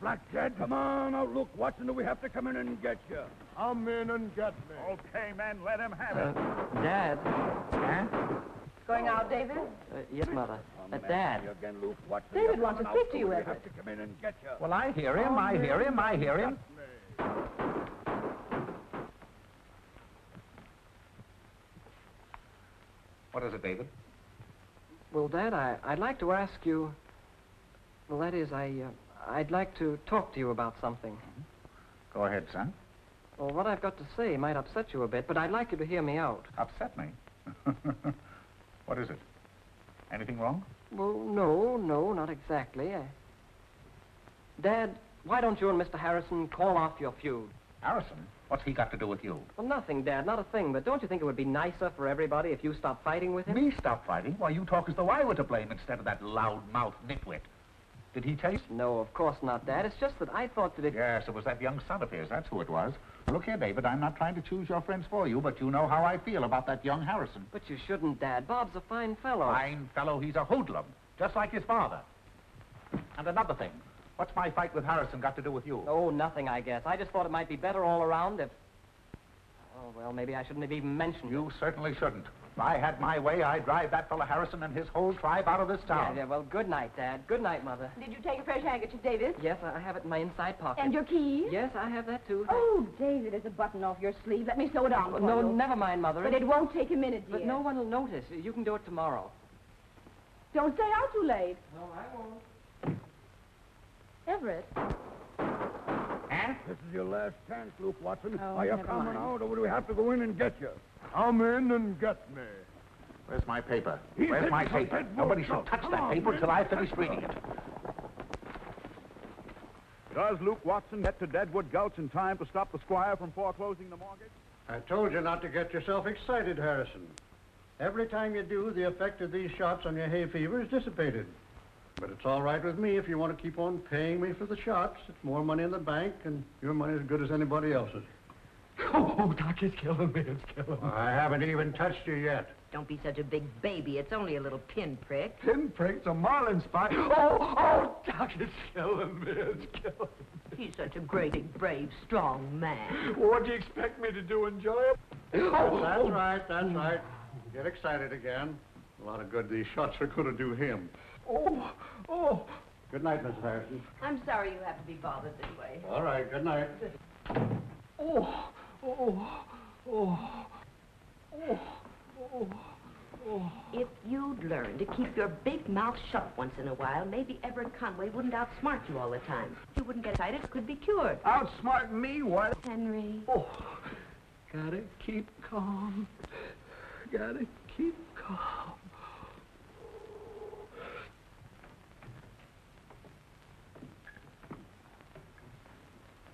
Confounded blackjack. Come on out, Luke Watson, or we have to come in and get you. Come in and get me. Okay, man, let him have it. Uh, Dad. Huh? Going out, David? Uh, yes, Mother. Come Uh, in Dad. Again, Luke Watson. David You're wants to speak to you, or we have to come in and get you. Well, I hear him. I hear him. I hear him. What is it, David? Well, Dad, I, I'd like to ask you. Well, that is, I, uh, I'd like to talk to you about something. Go ahead, son. Well, what I've got to say might upset you a bit, but I'd like you to hear me out. Upset me. what is it? Anything wrong? Well, no, no, not exactly. I... Dad, why don't you and Mr. Harrison call off your feud? Harrison? What's he got to do with you? Well, nothing, Dad, not a thing. But don't you think it would be nicer for everybody if you stopped fighting with him? Me stop fighting? Why, you talk as though I were to blame instead of that loud-mouthed nitwit. Did he tell you? No, of course not, Dad. It's just that I thought that if... Yes, it was that young son of his. That's who it was. Look here, David, I'm not trying to choose your friends for you, but you know how I feel about that young Harrison. But you shouldn't, Dad. Bob's a fine fellow. Fine fellow, he's a hoodlum, just like his father. And another thing, what's my fight with Harrison got to do with you? Oh, nothing, I guess. I just thought it might be better all around if... Oh, well, maybe I shouldn't have even mentioned it. You certainly shouldn't. If I had my way, I'd drive that fellow Harrison and his whole tribe out of this Yeah, town. yeah, well, good night, Dad. Good night, Mother. Did you take a fresh handkerchief, David? Yes, I I have it in my inside pocket. And your keys? Yes, I have that, too. Oh, David, there's a button off your sleeve. Let me sew it on Oh, no, you. never mind, Mother. But it won't take a minute, dear. But no one will notice. You can do it tomorrow. Don't stay out oh, too late. No, I won't. Everett. Huh? This is your last chance, Luke Watson. Oh, Are you never coming mind. out, or do we have to go in and get you? Come in and get me. Where's my paper? He's Where's my paper? Nobody shall touch Come that on, paper until I finish reading it. Does Luke Watson get to Deadwood Gulch in time to stop the squire from foreclosing the mortgage? I told you not to get yourself excited, Harrison. Every time you do, the effect of these shots on your hay fever is dissipated. But it's all right with me if you want to keep on paying me for the shots. It's more money in the bank, and your money's as good as anybody else's. Oh, Doc, it's killing me. It's killing me. I haven't even touched you yet. Don't be such a big baby. It's only a little pinprick. Pinprick's a marlin spot. Oh, oh, Doc, it's killing me. It's killing me. He's such a great, big, brave, strong man. What do you expect me to do, enjoy it? Oh, That's right, that's oh. right. Get excited again. A lot of good these shots are going to do him. Oh, oh. Good night, Mrs. Harrison. I'm sorry you have to be bothered this way. All right, good night. Oh, oh, oh, oh, oh, oh. If you'd learn to keep your big mouth shut once in a while, maybe Everett Conway wouldn't outsmart you all the time. You wouldn't get excited. It could be cured. Outsmart me, what? Henry. Oh, gotta keep calm. Gotta keep calm.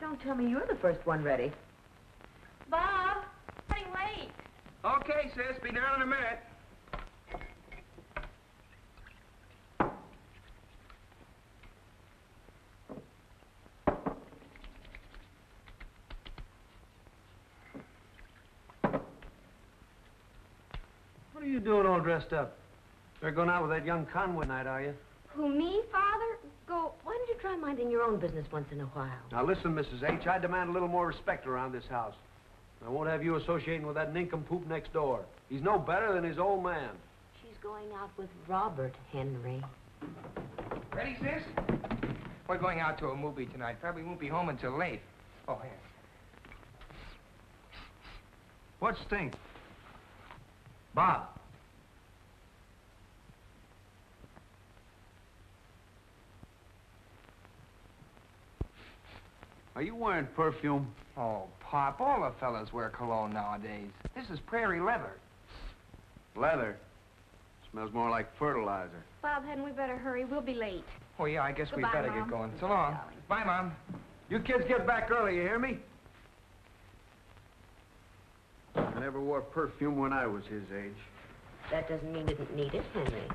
Don't tell me you're the first one ready. Bob, running late. Okay, sis, be down in a minute. What are you doing all dressed up? You're going out with that young Conway night, are you? Who, me, Father? Go. Why don't you try minding your own business once in a while? Now listen, Mrs. H, I demand a little more respect around this house. I won't have you associating with that nincompoop next door. He's no better than his old man. She's going out with Robert, Henry. Ready, sis? We're going out to a movie tonight. Probably won't be home until late. Oh, here. What stink? Bob. Are you wearing perfume? Oh, Pop, all the fellas wear cologne nowadays. This is prairie leather. Leather. Smells more like fertilizer. Bob, hadn't we better hurry? We'll be late. Oh, yeah, I guess we better Mom. get going. So long. Darling. Bye, Mom. You kids get back early, you hear me? I never wore perfume when I was his age. That doesn't mean you didn't need it, Henry.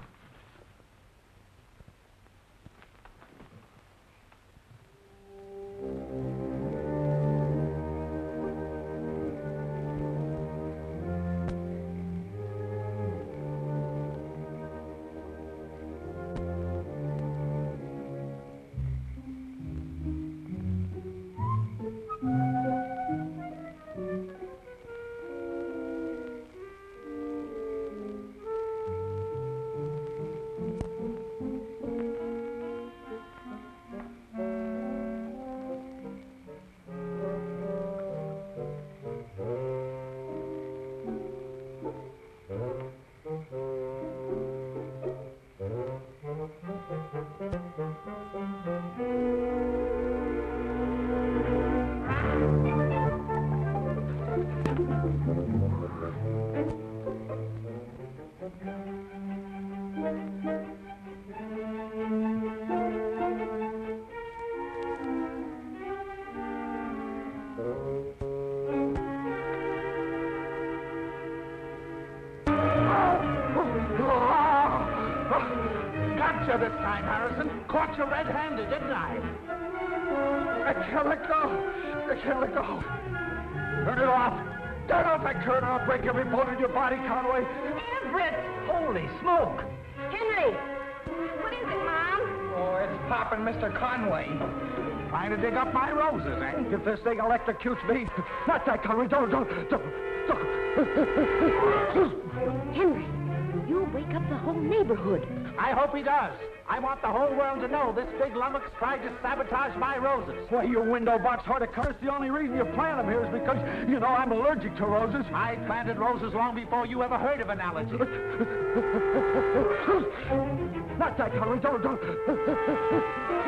Mr. Conway. Trying to dig up my roses, eh? If this thing electrocutes me, not that Conway. Don't, don't, don't, don't. Henry, you'll wake up the whole neighborhood. I hope he does. I want the whole world to know this big lummox tried to sabotage my roses. Why, your window box horticulturist, the only reason you plant them here is because, you know, I'm allergic to roses. I planted roses long before you ever heard of an allergy. Not that Conway. Don't, don't.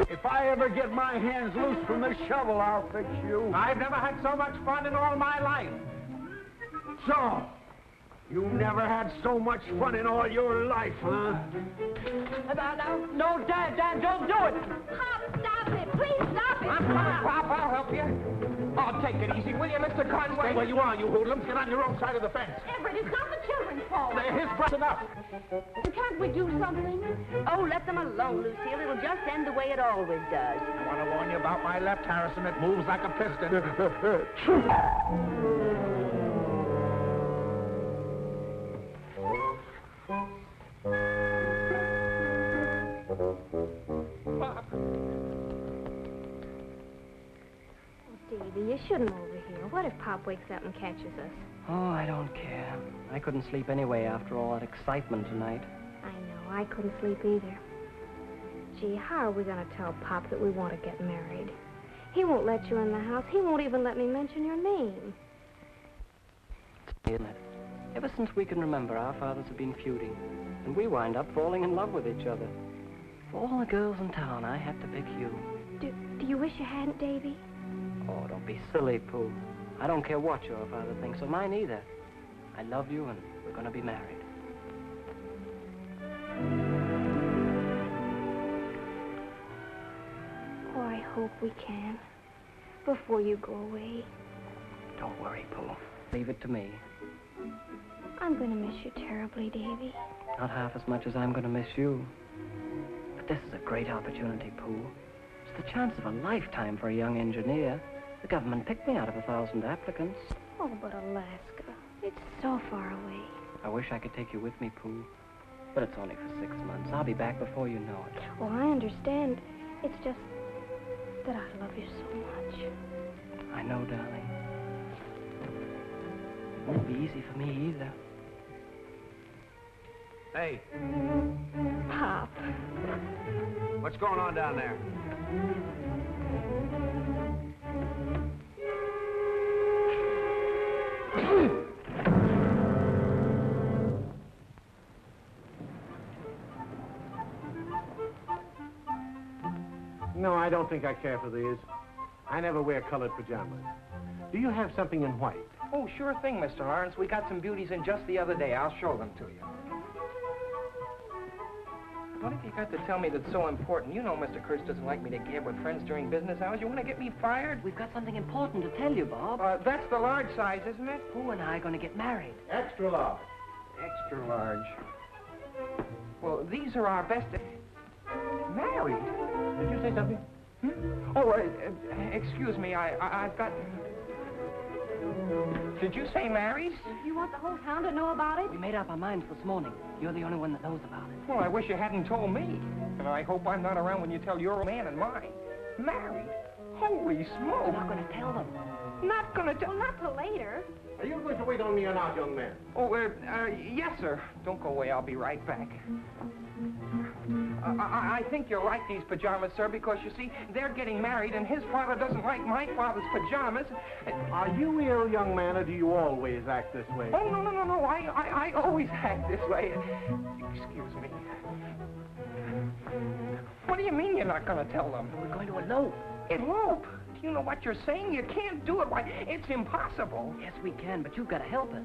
If I ever get my hands loose from this shovel, I'll fix you. I've never had so much fun in all my life. So, you never had so much fun in all your life, huh? No, Dad, Dad, don't do it! Pop, stop it. Please stop it. I'm coming, Pop. I'll help you. Oh, take it easy, will you, Mr. Conway? Stay where you are, you hoodlums. Get on your own side of the fence. Everett, it's not the children's fault. They're his breath enough. Can't we do something? Oh, let them alone, Lucille. It'll just end the way it always does. I want to warn you about my left, Harrison. It moves like a piston. Davy, you shouldn't over here. What if Pop wakes up and catches us? Oh, I don't care. I couldn't sleep anyway after all that excitement tonight. I know. I couldn't sleep either. Gee, how are we going to tell Pop that we want to get married? He won't let you in the house. He won't even let me mention your name. Isn't it? Ever since we can remember, our fathers have been feuding, and we wind up falling in love with each other. For all the girls in town, I had to pick you. Do, do you wish you hadn't, Davy? Oh, don't be silly, Pooh. I don't care what your father thinks of mine either. I love you, and we're going to be married. Oh, I hope we can. Before you go away. Don't worry, Pooh. Leave it to me. I'm going to miss you terribly, Davy. Not half as much as I'm going to miss you. But this is a great opportunity, Pooh. It's the chance of a lifetime for a young engineer. The government picked me out of a thousand applicants. Oh, but Alaska. It's so far away. I wish I could take you with me, Pooh. But it's only for six months. I'll be back before you know it. Oh, I understand. It's just that I love you so much. I know, darling. It won't be easy for me either. Hey, Pop. what's going on down there? No, I don't think I care for these. I never wear colored pajamas. Do you have something in white? Oh, sure thing, Mr. Lawrence. We got some beauties in just the other day. I'll show them to you. What have you got to tell me that's so important? You know Mr. Kurtz doesn't like me to gab with friends during business hours. You want to get me fired? We've got something important to tell you, Bob. Uh, that's the large size, isn't it? Pooh and I are going to get married. Extra large. Extra large. Well, these are our best... Married? Did you say something? Oh, uh, uh, excuse me. I, I, I've got... Did you say married? You want the whole town to know about it? We made up our minds this morning. You're the only one that knows about it. Well, I wish you hadn't told me. And I hope I'm not around when you tell your man and mine. Married? Holy We're smoke! not going to tell them. Not gonna tell... Well, not till later. Are you going to wait on me or not, young man? Oh, uh, uh, yes, sir. Don't go away. I'll be right back. Uh, I, I think you'll like these pajamas, sir, because you see, they're getting married, and his father doesn't like my father's pajamas. Are you ill, young man, or do you always act this way? Oh, no, no, no, no. I, I, I always act this way. Excuse me. What do you mean you're not going to tell them? We're going to elope. Elope? Do you know what you're saying? You can't do it. Why, it's impossible. Yes, we can, but you've got to help us.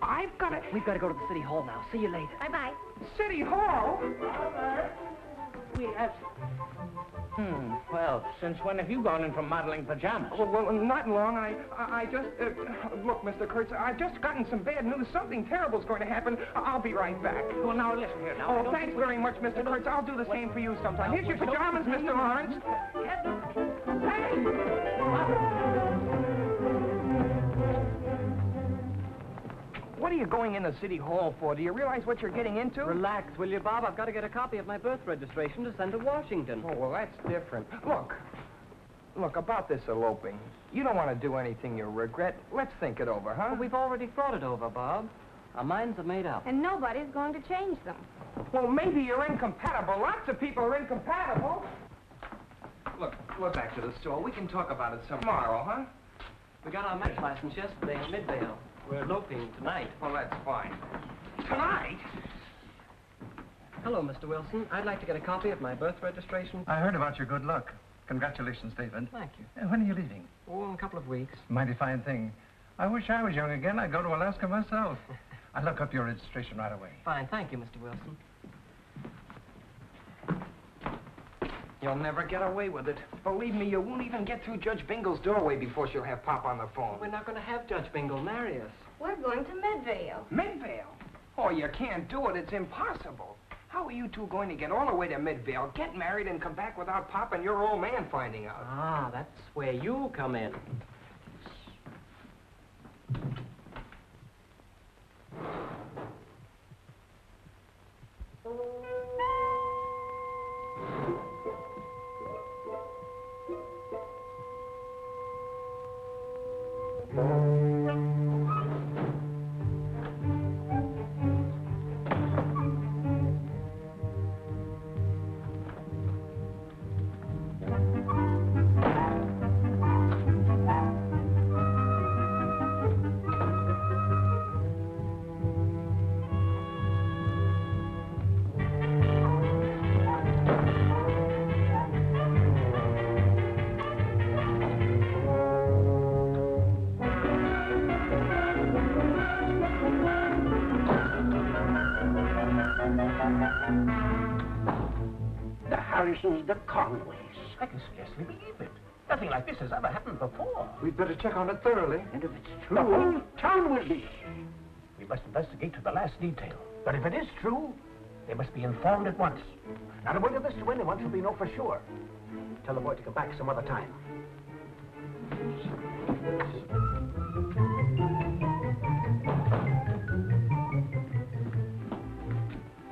I've got to... We've got to go to the city hall now. See you later. Bye-bye. City Hall? We have... Hmm. Well, since when have you gone in for modeling pajamas? Well, well not long. I, I, I just, uh, look, Mr. Kurtz, I've just gotten some bad news. Something terrible's going to happen. I- I'll be right back. Well, now listen here. Now, Oh, thanks very much, Mr. Kurtz. I'll do the same for you sometime. Here's your pajamas, don't- Mr. Lawrence. What are you going into City Hall for? Do you realize what you're getting into? Relax, will you, Bob? I've got to get a copy of my birth registration to send to Washington. Oh, well, that's different. Look, look, about this eloping. You don't want to do anything you'll regret. Let's think it over, huh? Well, we've already thought it over, Bob. Our minds are made up. And nobody's going to change them. Well, maybe you're incompatible. Lots of people are incompatible. Look, we're back to the store. We can talk about it some tomorrow, huh? We got our marriage license yesterday in Midvale. We're eloping tonight. Well, that's fine. Tonight? Hello, Mr. Wilson. I'd like to get a copy of my birth registration. I heard about your good luck. Congratulations, David. Thank you. Uh, when are you leaving? Oh, in a couple of weeks. Mighty fine thing. I wish I was young again. I'd go to Alaska myself. I'll look up your registration right away. Fine, thank you, Mr. Wilson. You'll never get away with it. Believe me, you won't even get through Judge Bingle's doorway before she'll have Pop on the phone. We're not going to have Judge Bingle marry us. We're going to Midvale. Midvale? Oh, you can't do it. It's impossible. How are you two going to get all the way to Midvale, get married, and come back without Pop and your old man finding out? Ah, that's where you come in. Harrisons, the Conways. I can scarcely believe it. Nothing like this has ever happened before. We'd better check on it thoroughly. And if it's true, the whole town will be. We must investigate to the last detail. But if it is true, they must be informed at once. Not a word of this to anyone till we know for sure. Tell the boy to come back some other time.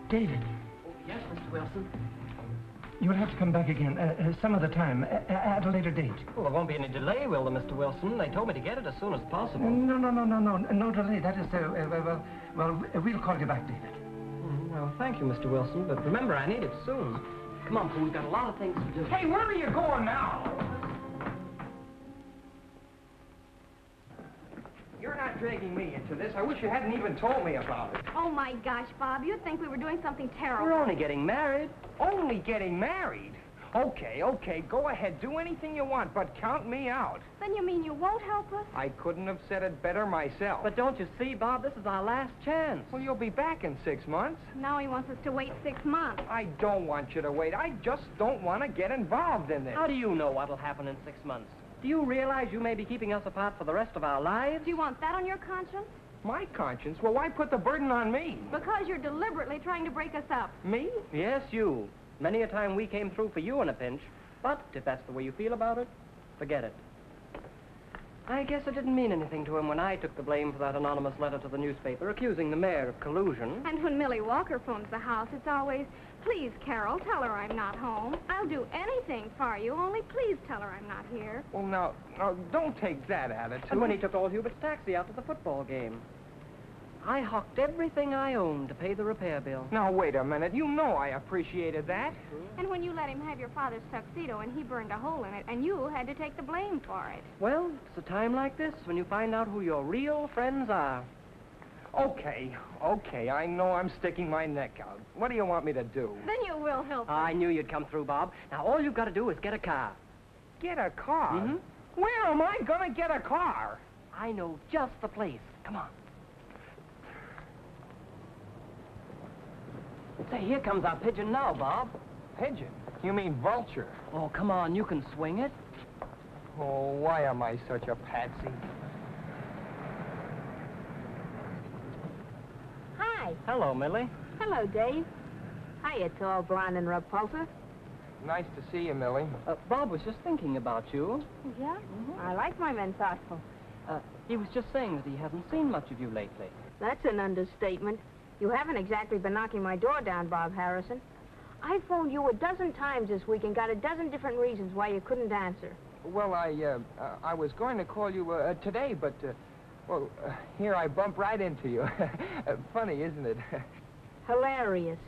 David, Oh, Yes, Mr. Wilson. You will have to come back again uh, uh, some other time, uh, uh, at a later date. Well, there won't be any delay, will there, Mr. Wilson? They told me to get it as soon as possible. No, no, no, no, no, no delay. That is, uh, uh, well, well, well, we'll call you back, David. Mm, Well, thank you, Mr. Wilson, but remember, I need it soon. Come on, Pooh, we've got a lot of things to do. Hey, where are you going now? You're not dragging me into this. I wish you hadn't even told me about it. Oh, my gosh, Bob, you'd think we were doing something terrible. We're only getting married. Only getting married? Okay, okay, go ahead. Do anything you want, but count me out. Then you mean you won't help us? I couldn't have said it better myself. But don't you see, Bob, this is our last chance. Well, you'll be back in six months. Now he wants us to wait six months. I don't want you to wait. I just don't want to get involved in this. How do you know what'll happen in six months? Do you realize you may be keeping us apart for the rest of our lives? Do you want that on your conscience? My conscience? Well, why put the burden on me? Because you're deliberately trying to break us up. Me? Yes, you. Many a time we came through for you in a pinch. But if that's the way you feel about it, forget it. I guess it didn't mean anything to him when I took the blame for that anonymous letter to the newspaper accusing the mayor of collusion. And when Millie Walker phones the house, it's always, please, Carol, tell her I'm not home. I'll do anything for you, only please tell her I'm not here. Well, now, now, don't take that attitude. And when he took old Hubert's taxi out to the football game. I hawked everything I owned to pay the repair bill. Now, wait a minute. You know I appreciated that. And when you let him have your father's tuxedo and he burned a hole in it, and you had to take the blame for it. Well, it's a time like this when you find out who your real friends are. Okay, okay, I know I'm sticking my neck out. What do you want me to do? Then you will help us. I knew you'd come through, Bob. Now, all you've got to do is get a car. Get a car? Mm -hmm. Where am I gonna get a car? I know just the place. Come on. Say, here comes our pigeon now, Bob. Pigeon? You mean vulture? Oh, come on, you can swing it. Oh, why am I such a patsy? Hi. Hello, Millie. Hello, Dave. Hiya, tall, blonde, and repulsive. Nice to see you, Millie. Uh, Bob was just thinking about you. Yeah? I like my men thoughtful. Uh, he was just saying that he hasn't seen much of you lately. That's an understatement. You haven't exactly been knocking my door down, Bob Harrison. I phoned you a dozen times this week and got a dozen different reasons why you couldn't answer. Well, I, uh, uh, I was going to call you uh, today, but, uh, well, uh, here I bump right into you. Funny, isn't it? Hilarious.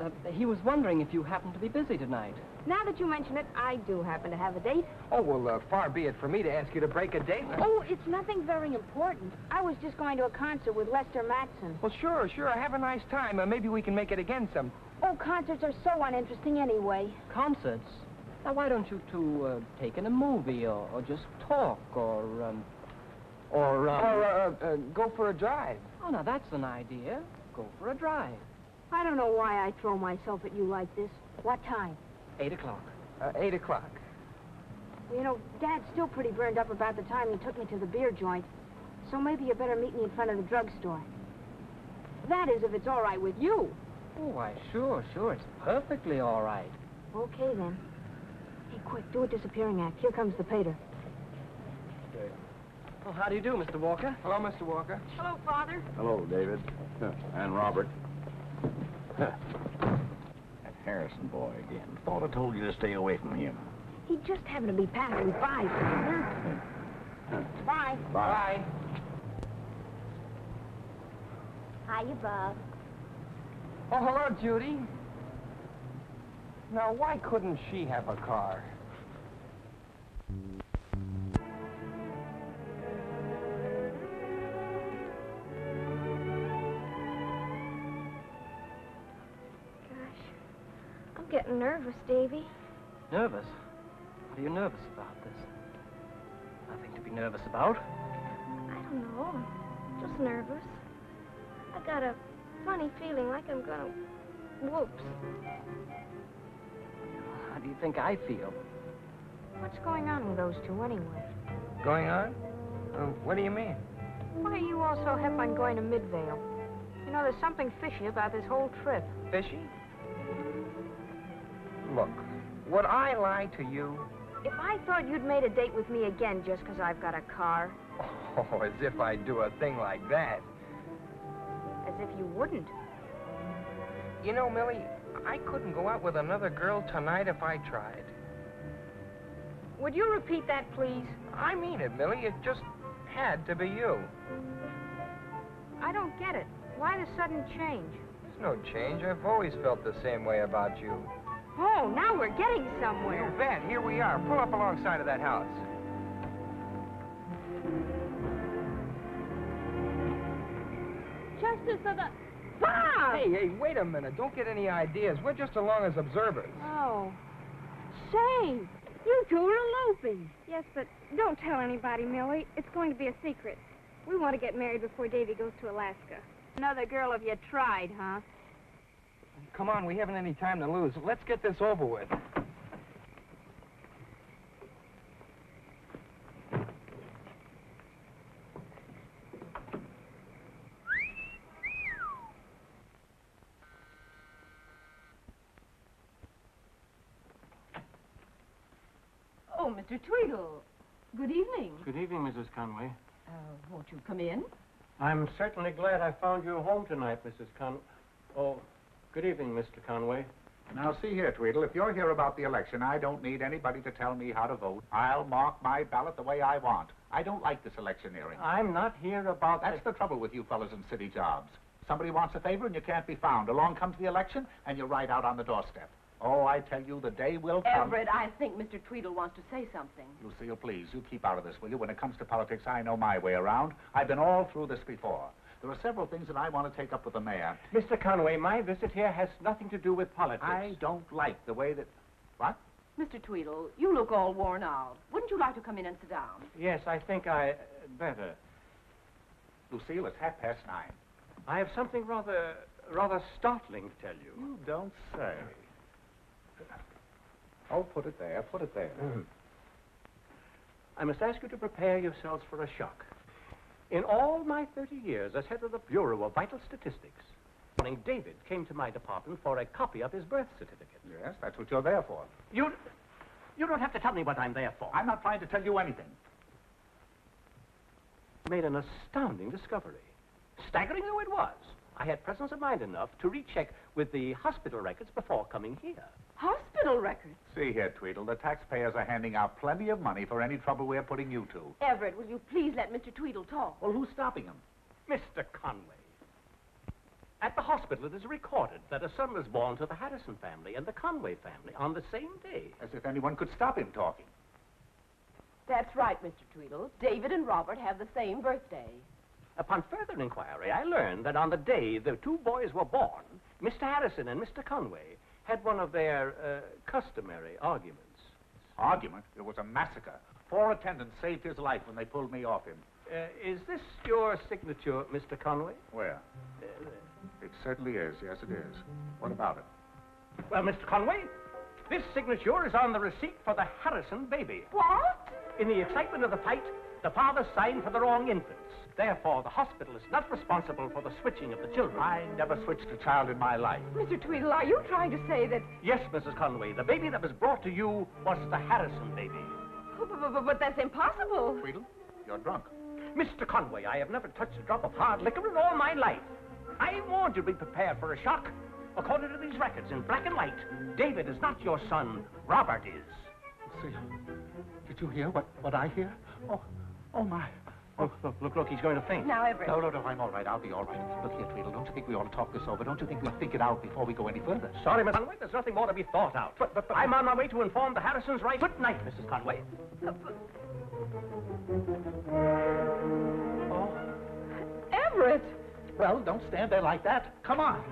Uh, he was wondering if you happened to be busy tonight. Now that you mention it, I do happen to have a date. oh, well, uh, far be it for me to ask you to break a date. Oh, it's nothing very important. I was just going to a concert with Lester Matson. Well, sure, sure. Have a nice time. Uh, maybe we can make it again some. Oh, concerts are so uninteresting anyway. Concerts? Now, why don't you two uh, take in a movie or, or just talk or, um, or, um... Or uh, uh, go for a drive. Oh, now, that's an idea. Go for a drive. I don't know why I throw myself at you like this. What time? Eight o'clock. Uh, eight o'clock. You know, Dad's still pretty burned up about the time he took me to the beer joint. So maybe you better meet me in front of the drugstore. That is, if it's all right with you. Oh, why, sure, sure. It's perfectly all right. Okay, then. Hey, quick, do a disappearing act. Here comes the pater. Okay. Well, how do you do, Mr. Walker? Hello, Mr. Walker. Hello, Father. Hello, David. And Robert. That Harrison boy again. Thought I told you to stay away from him. He just happened to be passing by, Father. Bye. Bye. Hiya, Bob. Oh, hello, Judy. Now, why couldn't she have a car? Nervous, Davy. Nervous? What are you nervous about this? Nothing to be nervous about. I don't know. I'm just nervous. I got a funny feeling like I'm gonna... Whoops. How do you think I feel? What's going on with those two anyway? Going on? Uh, what do you mean? Why are you all so hep on going to Midvale? You know, there's something fishy about this whole trip. Fishy? Look, would I lie to you? If I thought you'd made a date with me again just 'cause I've got a car, Oh, as if I'd do a thing like that. as if you wouldn't. You know, Millie, I couldn't go out with another girl tonight if I tried. Would you repeat that, please? I mean it, Millie. It just had to be you. I don't get it. Why the sudden change? There's no change. I've always felt the same way about you. Oh, now we're getting somewhere. You bet. Here we are. Pull up alongside of that house. Justice of the... Bob! Hey, hey, wait a minute. Don't get any ideas. We're just along as observers. Oh. Say, you two are eloping. Yes, but don't tell anybody, Millie. It's going to be a secret. We want to get married before Davy goes to Alaska. Another girl have you tried, huh? Come on, we haven't any time to lose. Let's get this over with. Oh, Mr. Tweedle. Good evening. Good evening, Mrs. Conway. Uh, won't you come in? I'm certainly glad I found you home tonight, Mrs. Con... Oh, good evening, Mr. Conway. Now, see here, Tweedle, if you're here about the election, I don't need anybody to tell me how to vote. I'll mark my ballot the way I want. I don't like this electioneering. I'm not here about That's the trouble with you fellas in city jobs. Somebody wants a favor and you can't be found. Along comes the election and you're right out on the doorstep. Oh, I tell you, the day will come. Everett, I think Mr. Tweedle wants to say something. Lucille, please, you keep out of this, will you? When it comes to politics, I know my way around. I've been all through this before. There are several things that I want to take up with the mayor. Mr. Conway, my visit here has nothing to do with politics. I don't like the way that... What? Mr. Tweedle, you look all worn out. Wouldn't you like to come in and sit down? Yes, I think I uh, better. Lucille, it's half past nine. I have something rather, rather startling to tell you. You don't say. Oh, put it there, put it there. I must ask you to prepare yourselves for a shock. In all my 30 years as head of the Bureau of Vital Statistics, morning David came to my department for a copy of his birth certificate. Yes, that's what you're there for. You, you don't have to tell me what I'm there for. I'm not trying to tell you anything. made an astounding discovery. Staggering though it was, I had presence of mind enough to recheck with the hospital records before coming here. Hospital records? See here, Tweedle, the taxpayers are handing out plenty of money for any trouble we're putting you to. Everett, will you please let Mr. Tweedle talk? Well, who's stopping him? Mr. Conway. At the hospital, it is recorded that a son was born to the Harrison family and the Conway family on the same day. As if anyone could stop him talking. That's right, Mr. Tweedle. David and Robert have the same birthday. Upon further inquiry, I learned that on the day the two boys were born, Mr. Harrison and Mr. Conway had one of their uh, customary arguments. Argument? It was a massacre. Four attendants saved his life when they pulled me off him. Uh, is this your signature, Mr. Conway? Where? Uh, It certainly is. Yes, it is. What about it? well, Mr. Conway, this signature is on the receipt for the Harrison baby. What? In the excitement of the fight, the father signed for the wrong infants. Therefore, the hospital is not responsible for the switching of the children. I never switched a child in my life. Mr. Tweedle, are you trying to say that... Yes, Mrs. Conway, the baby that was brought to you was the Harrison baby. Oh, but, but- but- but that's impossible. Tweedle, you're drunk. Mr. Conway, I have never touched a drop of hard liquor in all my life. I warned you to be prepared for a shock. According to these records, in black and white, David is not your son. Robert is. See, did you hear what, what I hear? Oh, oh my. Oh, look, look, look, he's going to faint. Now, Everett. No, no, no, I'm all right. I'll be all right. Look here, Tweedle, don't you think we ought to talk this over? Don't you think we'll think it out before we go any further? Sorry, Miss Conway, there's nothing more to be thought out. But, but, but I'm on my way to inform the Harrisons right. Good night, Mrs. Conway. Uh, oh. Everett! Well, don't stand there like that. Come on.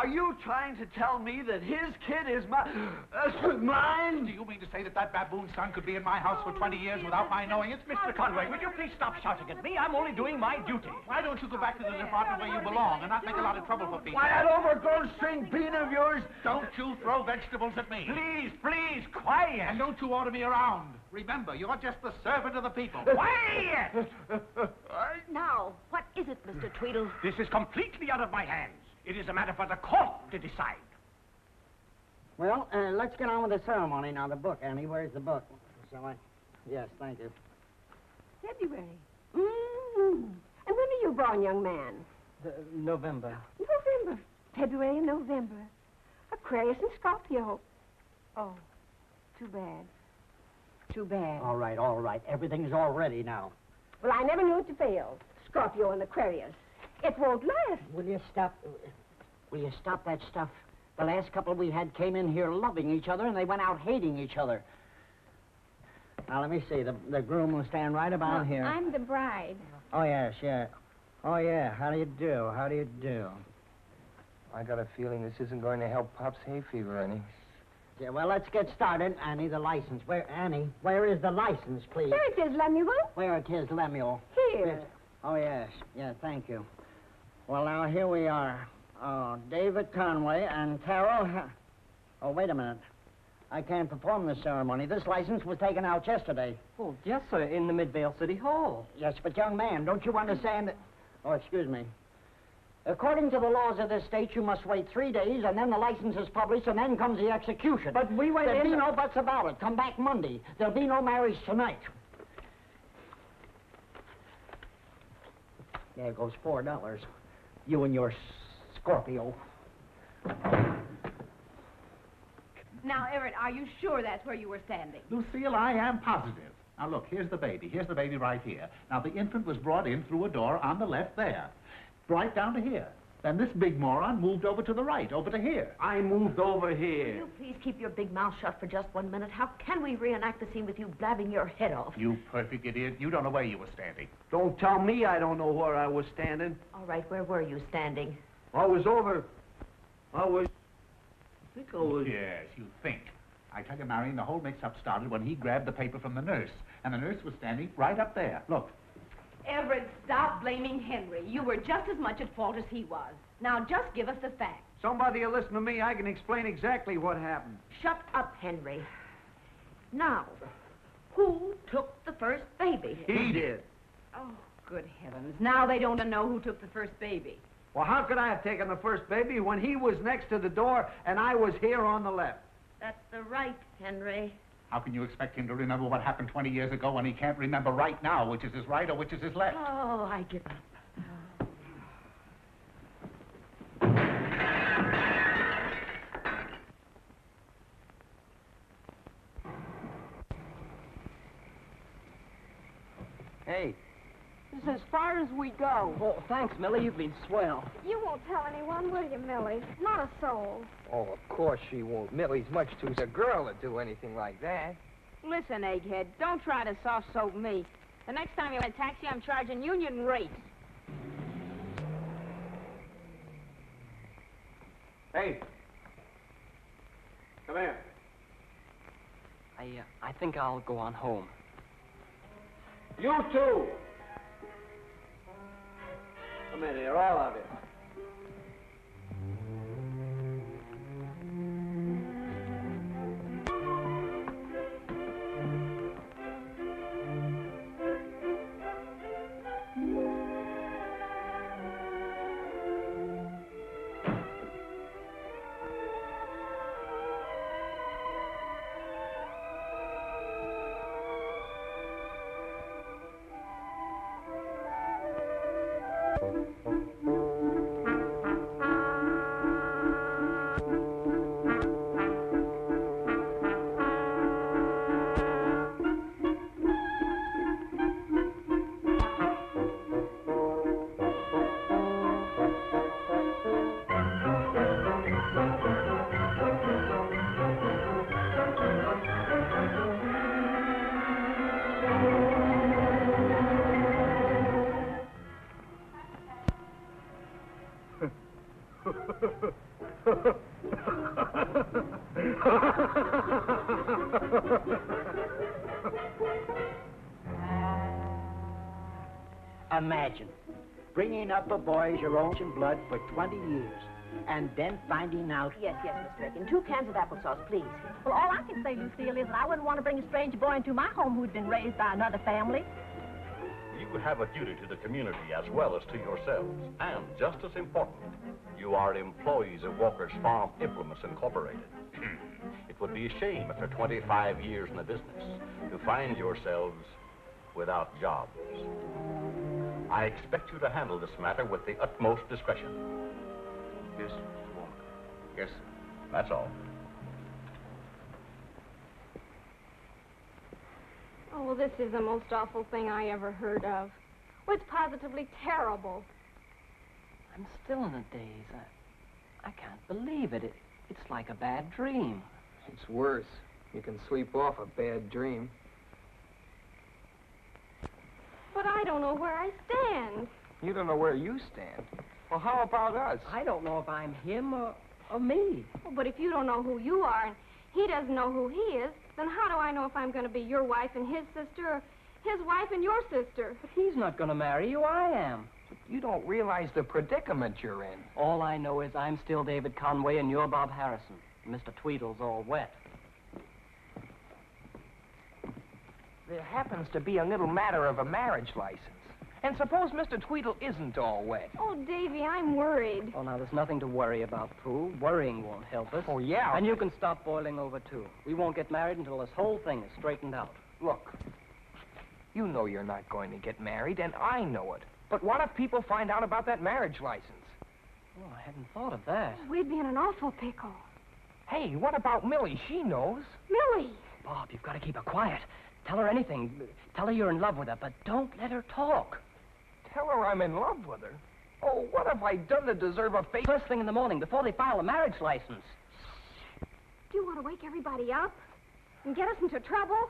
Are you trying to tell me that his kid is my... Uh, mine? Do you mean to say that that baboon son could be in my house for 20 years without my knowing it? Mr. Conway, would you please stop shouting at me? I'm only doing my duty. Why don't you go back to the department where you belong and not make a lot of trouble for people? Why, that overgrown string bean of yours... Don't you throw vegetables at me. Please, please, quiet. And don't you order me around. Remember, you're just the servant of the people. Quiet! Now, what is it, Mr. Tweedle? This is completely out of my hands. It is a matter for the court to decide. Well, uh, let's get on with the ceremony now. The book, Annie. Where's the book? Shall I? Yes, thank you. February. Mm-hmm. And when are you born, young man? November. November. February and November. Aquarius and Scorpio. Oh, too bad. Too bad. All right, all right. Everything's all ready now. Well, I never knew it to fail. Scorpio and Aquarius. It won't last. Will you stop? Will you stop that stuff? The last couple we had came in here loving each other, and they went out hating each other. Now, let me see. The, the groom will stand right about here. I'm the bride. Oh, yes, yeah. Oh, yeah. How do you do? How do you do? I got a feeling this isn't going to help Pop's hay fever any. Yeah, well, let's get started. Annie, the license. Where, Annie, where is the license, please? There it is, Lemuel. Where it is, Lemuel. Here. Oh, yes. Yeah, thank you. Well, now, here we are. Oh, David Conway and Carol... Ha- Oh, wait a minute. I can't perform this ceremony. This license was taken out yesterday. Oh, yes, sir, in the Midvale City Hall. Yes, but young man, don't you understand that... Oh, excuse me. According to the laws of this state, you must wait three days, and then the license is published, and then comes the execution. But we went There'll in... be no buts about it. Come back Monday. There'll be no marriage tonight. There goes four dollars. You and your Scorpio. Now, Everett, are you sure that's where you were standing? Lucille, I am positive. Now, look, here's the baby. Here's the baby right here. Now, the infant was brought in through a door on the left there, right down to here. Then this big moron moved over to the right, over to here. I moved over here. Will here. you please keep your big mouth shut for just one minute? How can we reenact the scene with you blabbing your head off? You perfect idiot. You don't know where you were standing. Don't tell me I don't know where I was standing. All right, where were you standing? I was over. I was. I think I was. Yes, you think. I tell you, Marion, the whole mix-up started when he grabbed the paper from the nurse. And the nurse was standing right up there. Look. Everett, stop blaming Henry. You were just as much at fault as he was. Now just give us the facts. Somebody will listen to me. I can explain exactly what happened. Shut up, Henry. Now, who took the first baby? He did. Oh, good heavens. Now they don't know who took the first baby. Well, how could I have taken the first baby when he was next to the door and I was here on the left? That's the right, Henry. How can you expect him to remember what happened 20 years ago when he can't remember right now which is his right or which is his left? Oh, I give up. Go. Oh, thanks, Millie. You've been swell. You won't tell anyone, will you, Millie? Not a soul. Oh, of course she won't. Millie's much too a girl to do anything like that. Listen, egghead, don't try to soft soap me. The next time you're in a taxi, I'm charging union rates. Hey. Come here. I, uh, I think I'll go on home. You too. Come in here, all of you. Bringing up a boy as your own blood for 20 years and then finding out. Yes, yes, Mr. Rick. And two cans of applesauce, please. Well, all I can say, Lucille, is that I wouldn't want to bring a strange boy into my home who'd been raised by another family. You have a duty to the community as well as to yourselves. And just as important, you are employees of Walker's Farm Implements Incorporated. it would be a shame after 25 years in the business to find yourselves without jobs. I expect you to handle this matter with the utmost discretion. Yes, Walker. Yes, sir. That's all. Oh, this is the most awful thing I ever heard of. Well, it's positively terrible. I'm still in a daze. I, I can't believe it. it. It's like a bad dream. It's worse. You can sweep off a bad dream. But I don't know where I stand. You don't know where you stand. Well, how about us? I don't know if I'm him or, or me. Oh, but if you don't know who you are and he doesn't know who he is, then how do I know if I'm going to be your wife and his sister or his wife and your sister? But he's not going to marry you. I am. You don't realize the predicament you're in. All I know is I'm still David Conway and you're Bob Harrison. Mr. Tweedle's all wet. There happens to be a little matter of a marriage license. And suppose Mr. Tweedle isn't all wet. Oh, Davy, I'm worried. Oh, now, there's nothing to worry about, Pooh. Worrying won't help us. Oh, yeah. And you can stop boiling over, too. We won't get married until this whole thing is straightened out. Look, you know you're not going to get married, and I know it. But what if people find out about that marriage license? Oh, I hadn't thought of that. We'd be in an awful pickle. Hey, what about Millie? She knows. Millie! Bob, you've got to keep her quiet. Tell her anything. Tell her you're in love with her, but don't let her talk. Tell her I'm in love with her. Oh, what have I done to deserve a fate? First thing in the morning, before they file a marriage license. Shh. Do you want to wake everybody up and get us into trouble?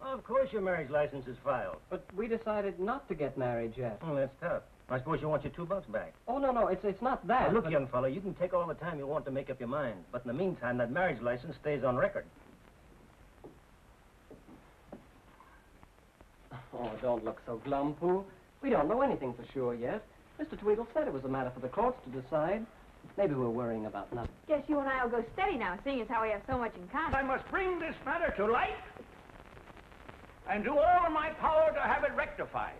Of course your marriage license is filed. But we decided not to get married yet. Well, that's tough. I suppose you want your two bucks back. Oh, no, no, it's, it's not that. Now, look, but- young fellow, you can take all the time you want to make up your mind. But in the meantime, that marriage license stays on record. Oh, don't look so glum, Pooh. We don't know anything for sure yet. Mr. Tweedle said it was a matter for the courts to decide. Maybe we're worrying about nothing. Guess you and I will go steady now, seeing as how we have so much in common. I must bring this matter to light and do all in my power to have it rectified.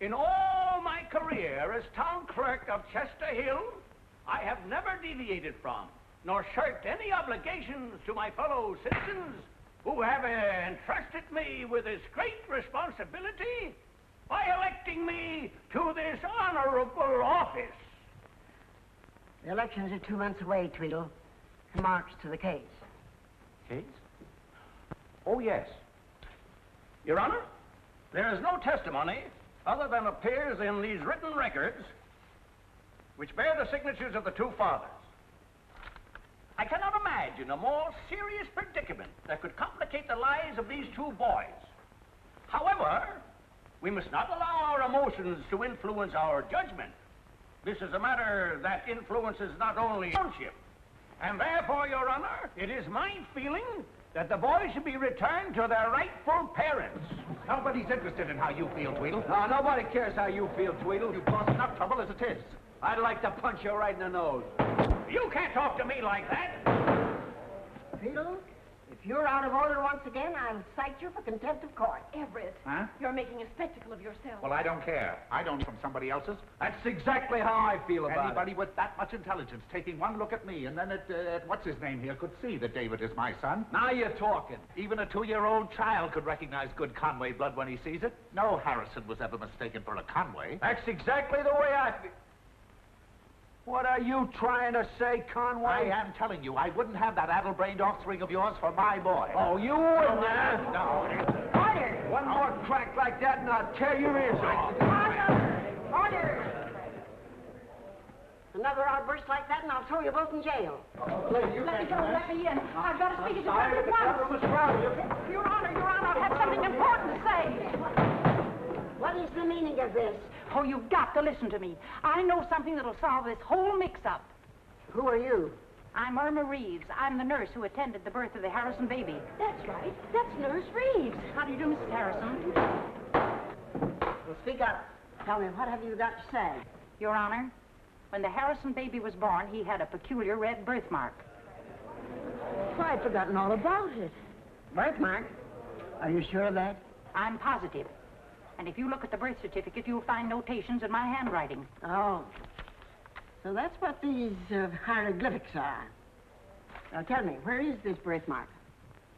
In all my career as town clerk of Chester Hill, I have never deviated from nor shirked any obligations to my fellow citizens who have entrusted me with this great responsibility by electing me to this honorable office. The elections are two months away, Tweedle. March to the case. Case? Oh, yes. Your Honor, there is no testimony other than appears in these written records which bear the signatures of the two fathers. I cannot imagine a more serious predicament that could complicate the lives of these two boys. However, we must not allow our emotions to influence our judgment. This is a matter that influences not only township, and therefore, Your Honor, it is my feeling that the boys should be returned to their rightful parents. Nobody's interested in how you feel, Tweedle. No, nobody cares how you feel, Tweedle. You've caused enough trouble as it is. I'd like to punch you right in the nose. You can't talk to me like that. Tweedle, if you're out of order once again, I'll cite you for contempt of court. Everett, Huh? you're making a spectacle of yourself. Well, I don't care. I don't need from somebody else's. That's exactly how I feel about it. Anybody with that much intelligence taking one look at me and then at, uh, at what's his name here could see that David is my son. Now you're talking. Even a two-year-old child could recognize good Conway blood when he sees it. No Harrison was ever mistaken for a Conway. That's exactly the way I feel. What are you trying to say, Conway? I am telling you, I wouldn't have that addle-brained offspring of yours for my boy. Oh, you wouldn't, huh? No. Order! One more crack like that and I'll tear your ears off. Order! Order! Another outburst like that, and I'll throw you both in jail. Oh, let me go, let me in. I've got to speak to you at once. Your Honor, Your Honor, I have something important to say. What is the meaning of this? Oh, you've got to listen to me. I know something that'll solve this whole mix-up. Who are you? I'm Irma Reeves. I'm the nurse who attended the birth of the Harrison baby. That's right. That's Nurse Reeves. How do you do, Mrs. Harrison? Well, speak up. Tell me, what have you got to say? Your Honor, when the Harrison baby was born, he had a peculiar red birthmark. Why, I'd forgotten all about it. Birthmark? Are you sure of that? I'm positive. And if you look at the birth certificate, you'll find notations in my handwriting. Oh. So that's what these uh, hieroglyphics are. Now tell me, where is this birthmark?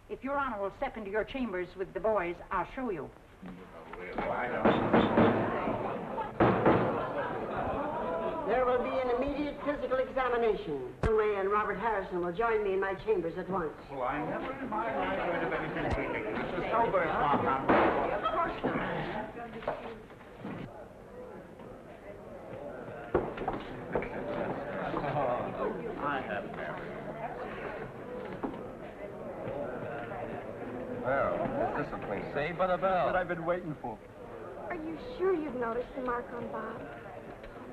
If Your Honor will step into your chambers with the boys, I'll show you. There will be an immediate physical examination. Conway and Robert Harrison will join me in my chambers at once. Well, I never in my life heard of anything ridiculous. There's no birthmark on me. Of course not. Oh, I have never. Well, discipline saved by the bell. What I've been waiting for. Are you sure you've noticed the mark on Bob?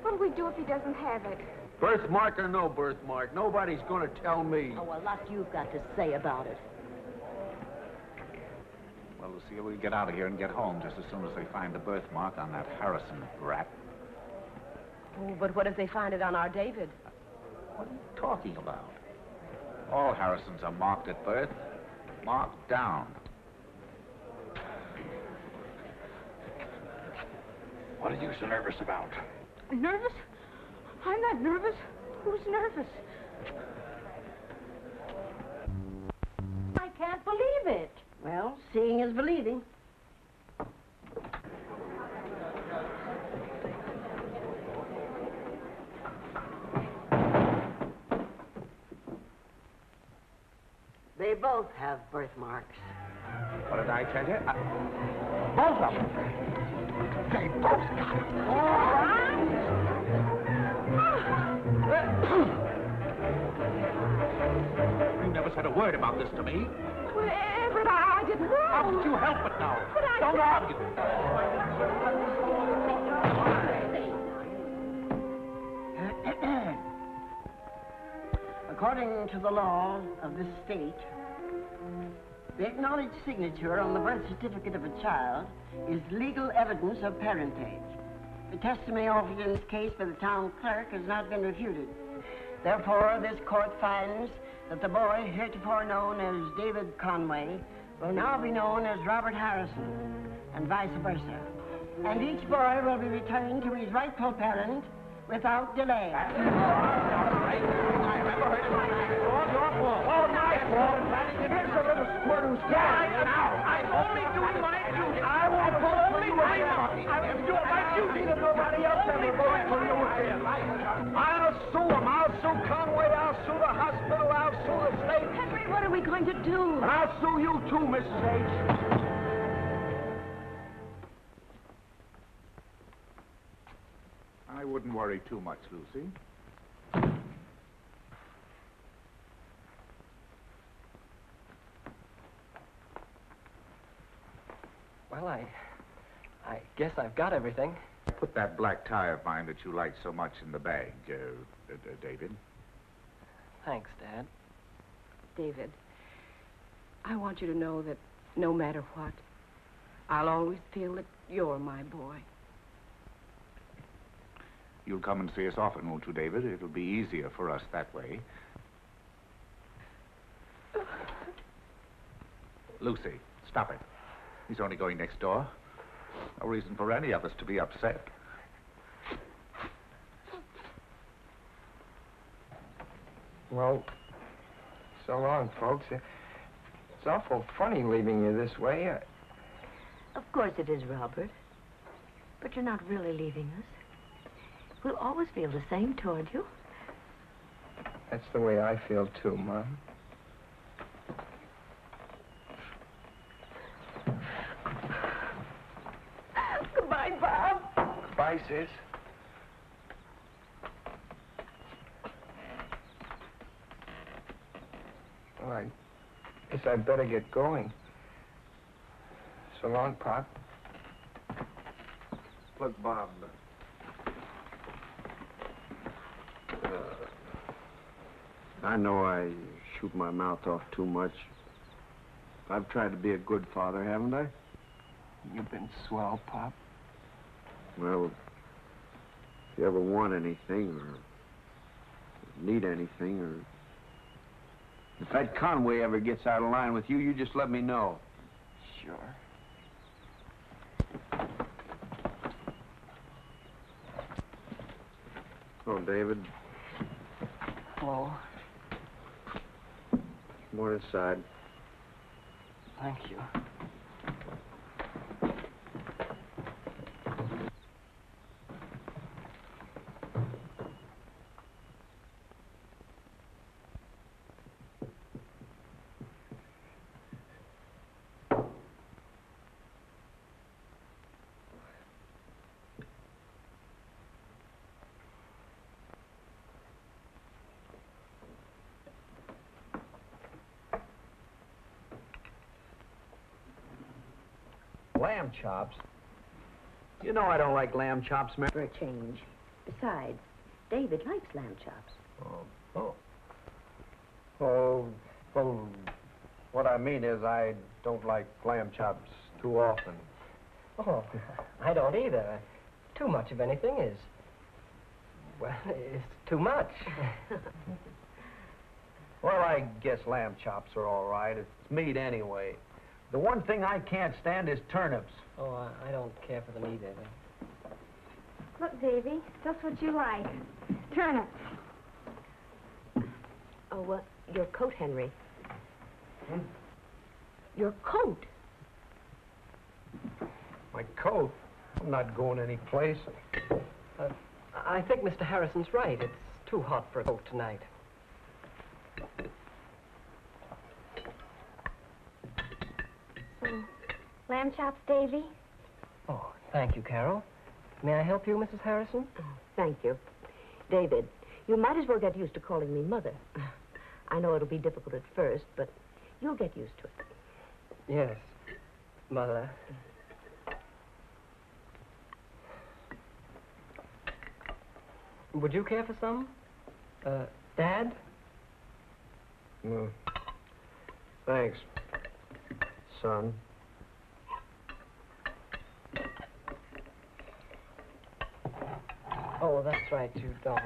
What'll we do if he doesn't have it? Birthmark or no birthmark, nobody's going to tell me. Oh, a lot you've got to say about it. Well, Lucille, we'll get out of here and get home just as soon as they find the birthmark on that Harrison rat. Oh, but what if they find it on our David? What are you talking about? All Harrisons are marked at birth. Marked down. What are you so nervous about? Nervous? I'm not nervous. Who's nervous? I can't believe it. Well, seeing is believing. They both have birthmarks. What did I tell you? I... Both of them. They both got it. You never said a word about this to me. Well, Everett, I, I didn't know. How could you help it now? But I Don't argue. According to the law of this state, the acknowledged signature on the birth certificate of a child is legal evidence of parentage. The testimony offered in this case by the town clerk has not been refuted. Therefore, this court finds that the boy heretofore known as David Conway will now be known as Robert Harrison, and vice versa. And each boy will be returned to his rightful parent without delay. All my fault. Here's a little squirt who's dying now. I'm only doing my duty. I won't only doing my I'm doing my duty that nobody else ever voted for you again. I'll sue him. I'll sue Conway. I'll sue the hospital. I'll sue the state. Henry, what are we going to do? And I'll sue you too, Mrs. H. I wouldn't worry too much, Lucy. Well, I... I guess I've got everything. Put that black tie of mine that you like so much in the bag, uh, uh, uh, David. Thanks, Dad. David, I want you to know that no matter what, I'll always feel that you're my boy. You'll come and see us often, won't you, David? It'll be easier for us that way. Lucy, stop it. He's only going next door. No reason for any of us to be upset. Well, so long, folks. It's awful funny leaving you this way. I... Of course it is, Robert. But you're not really leaving us. We'll always feel the same toward you. That's the way I feel, too, Mom. Goodbye, Bob. Sis. Well, I guess I'd better get going. So long, Pop. Look, Bob. Uh, I know I shoot my mouth off too much. I've tried to be a good father, haven't I? You've been swell, Pop. Well, if you ever want anything or need anything or if that Conway ever gets out of line with you, you just let me know. Sure. Oh, David, Hello. come on inside. thank you. Lamb chops? You know I don't like lamb chops, Mary. For a change. Besides, David likes lamb chops. Oh. Oh. Oh, well, what I mean is I don't like lamb chops too often. Oh, I don't either. Too much of anything is... Well, it's too much. Well, I guess lamb chops are all right. It's meat anyway. The one thing I can't stand is turnips. Oh, I, I don't care for them either. Look, Davy, just what you like. Turnips. Oh, uh, your coat, Henry. Hmm? Your coat. My coat? I'm not going any place. Uh, I think Mr. Harrison's right. It's too hot for a coat tonight. Some lamb chops, Davy? Oh, thank you, Carol. May I help you, Mrs. Harrison? Thank you. David, you might as well get used to calling me Mother. I know it'll be difficult at first, but you'll get used to it. Yes, Mother. Would you care for some? Uh, Dad? No. Thanks, son. Oh, that's right, you don't.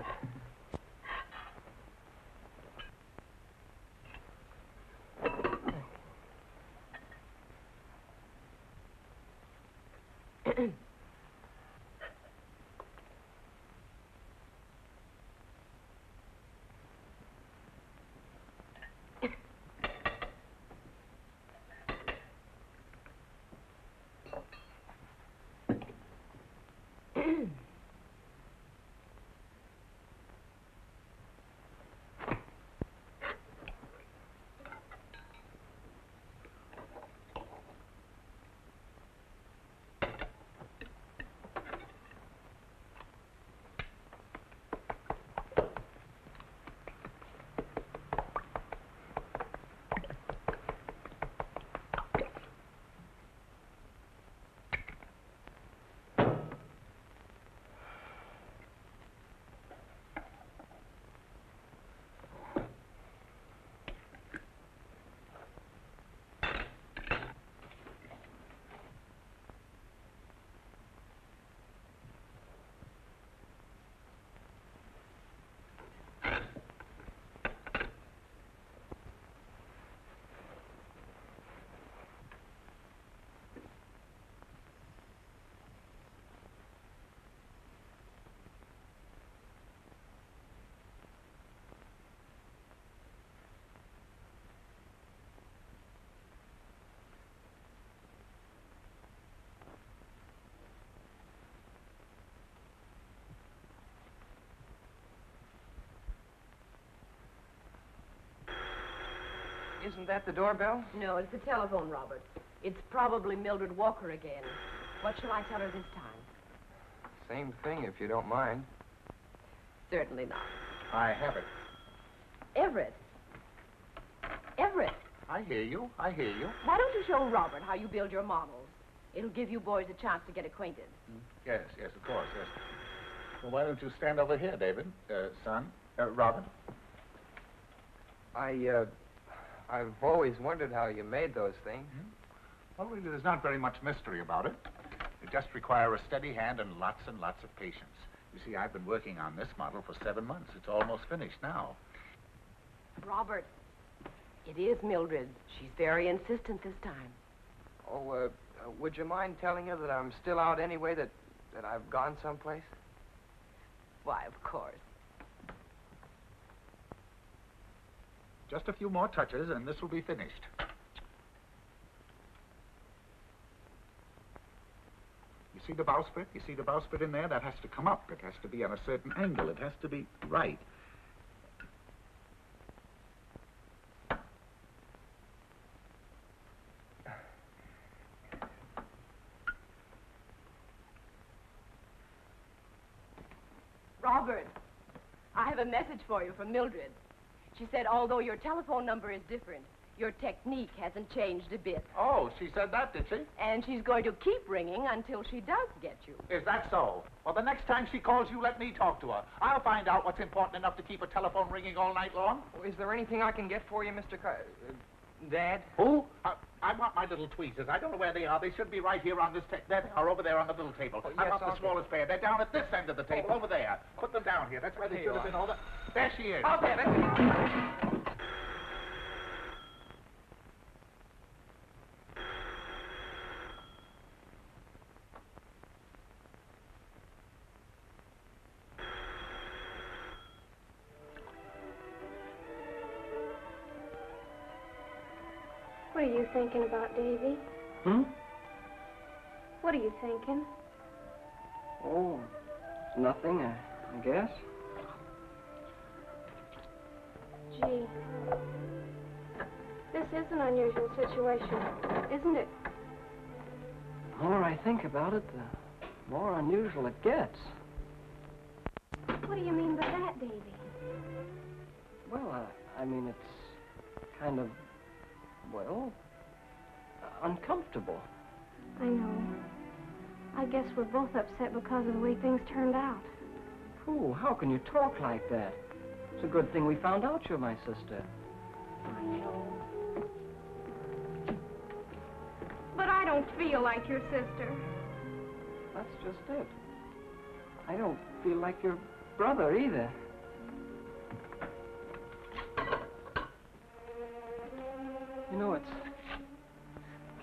Isn't that the doorbell? No, it's the telephone, Robert. It's probably Mildred Walker again. What shall I tell her this time? Same thing, if you don't mind. Certainly not. I have it. Everett. Everett, I hear you. I hear you. why don't you show Robert how you build your models? It'll give you boys a chance to get acquainted. Yes, yes, of course, yes. Well, why don't you stand over here, David, uh, son? Uh, Robert? I, uh, I've always wondered how you made those things. Well, really, there's not very much mystery about it. It just require a steady hand and lots and lots of patience. You see, I've been working on this model for seven months. It's almost finished now. Robert, it is Mildred. She's very insistent this time. Oh, uh, uh, would you mind telling her that I'm still out anyway, that, that I've gone someplace? Why, of course. Just a few more touches, and this will be finished. You see the bowsprit? You see the bowsprit in there? That has to come up. It has to be on a certain angle. It has to be right. Robert, I have a message for you from Mildred. She said although your telephone number is different, your technique hasn't changed a bit. Oh, she said that, did she? And she's going to keep ringing until she does get you. Is that so? Well, the next time she calls you, let me talk to her. I'll find out what's important enough to keep a telephone ringing all night long. Is there anything I can get for you, Mr. Car- uh, Dad? Who? I, I want my little tweezers. I don't know where they are. They should be right here on this table. There they are, over there on the little table. Oh, I yes, want the smallest pair. They're down at this end of the table, oh. over there. Put them down here. That's where they Here should have been. are. Over. There she is. I'll get thinking about, Davy? Hmm? What are you thinking? Oh, nothing, I, I guess. Gee. This is an unusual situation, isn't it? The more I think about it, the more unusual it gets. What do you mean by that, Davy? Well, I, I mean, it's kind of, well, uncomfortable. I know. I guess we're both upset because of the way things turned out. Pooh, how can you talk like that? It's a good thing we found out you're my sister. I know. But I don't feel like your sister. That's just it. I don't feel like your brother either. You know, it's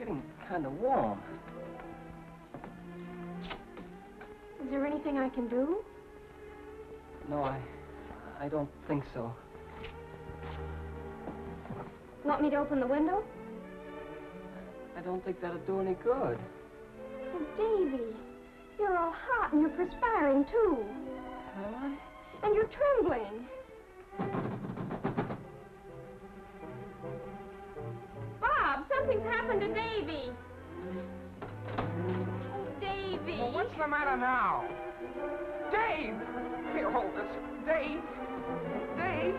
getting kind of warm. Is there anything I can do? No, I, I don't think so. Want me to open the window? I don't think that'll do any good. Oh, Davy, you're all hot and you're perspiring, too. Am I? And you're trembling. Something's happened to Davy. Oh, Davy. Well, what's the matter now? Dave! Here, hold this. Dave! Dave!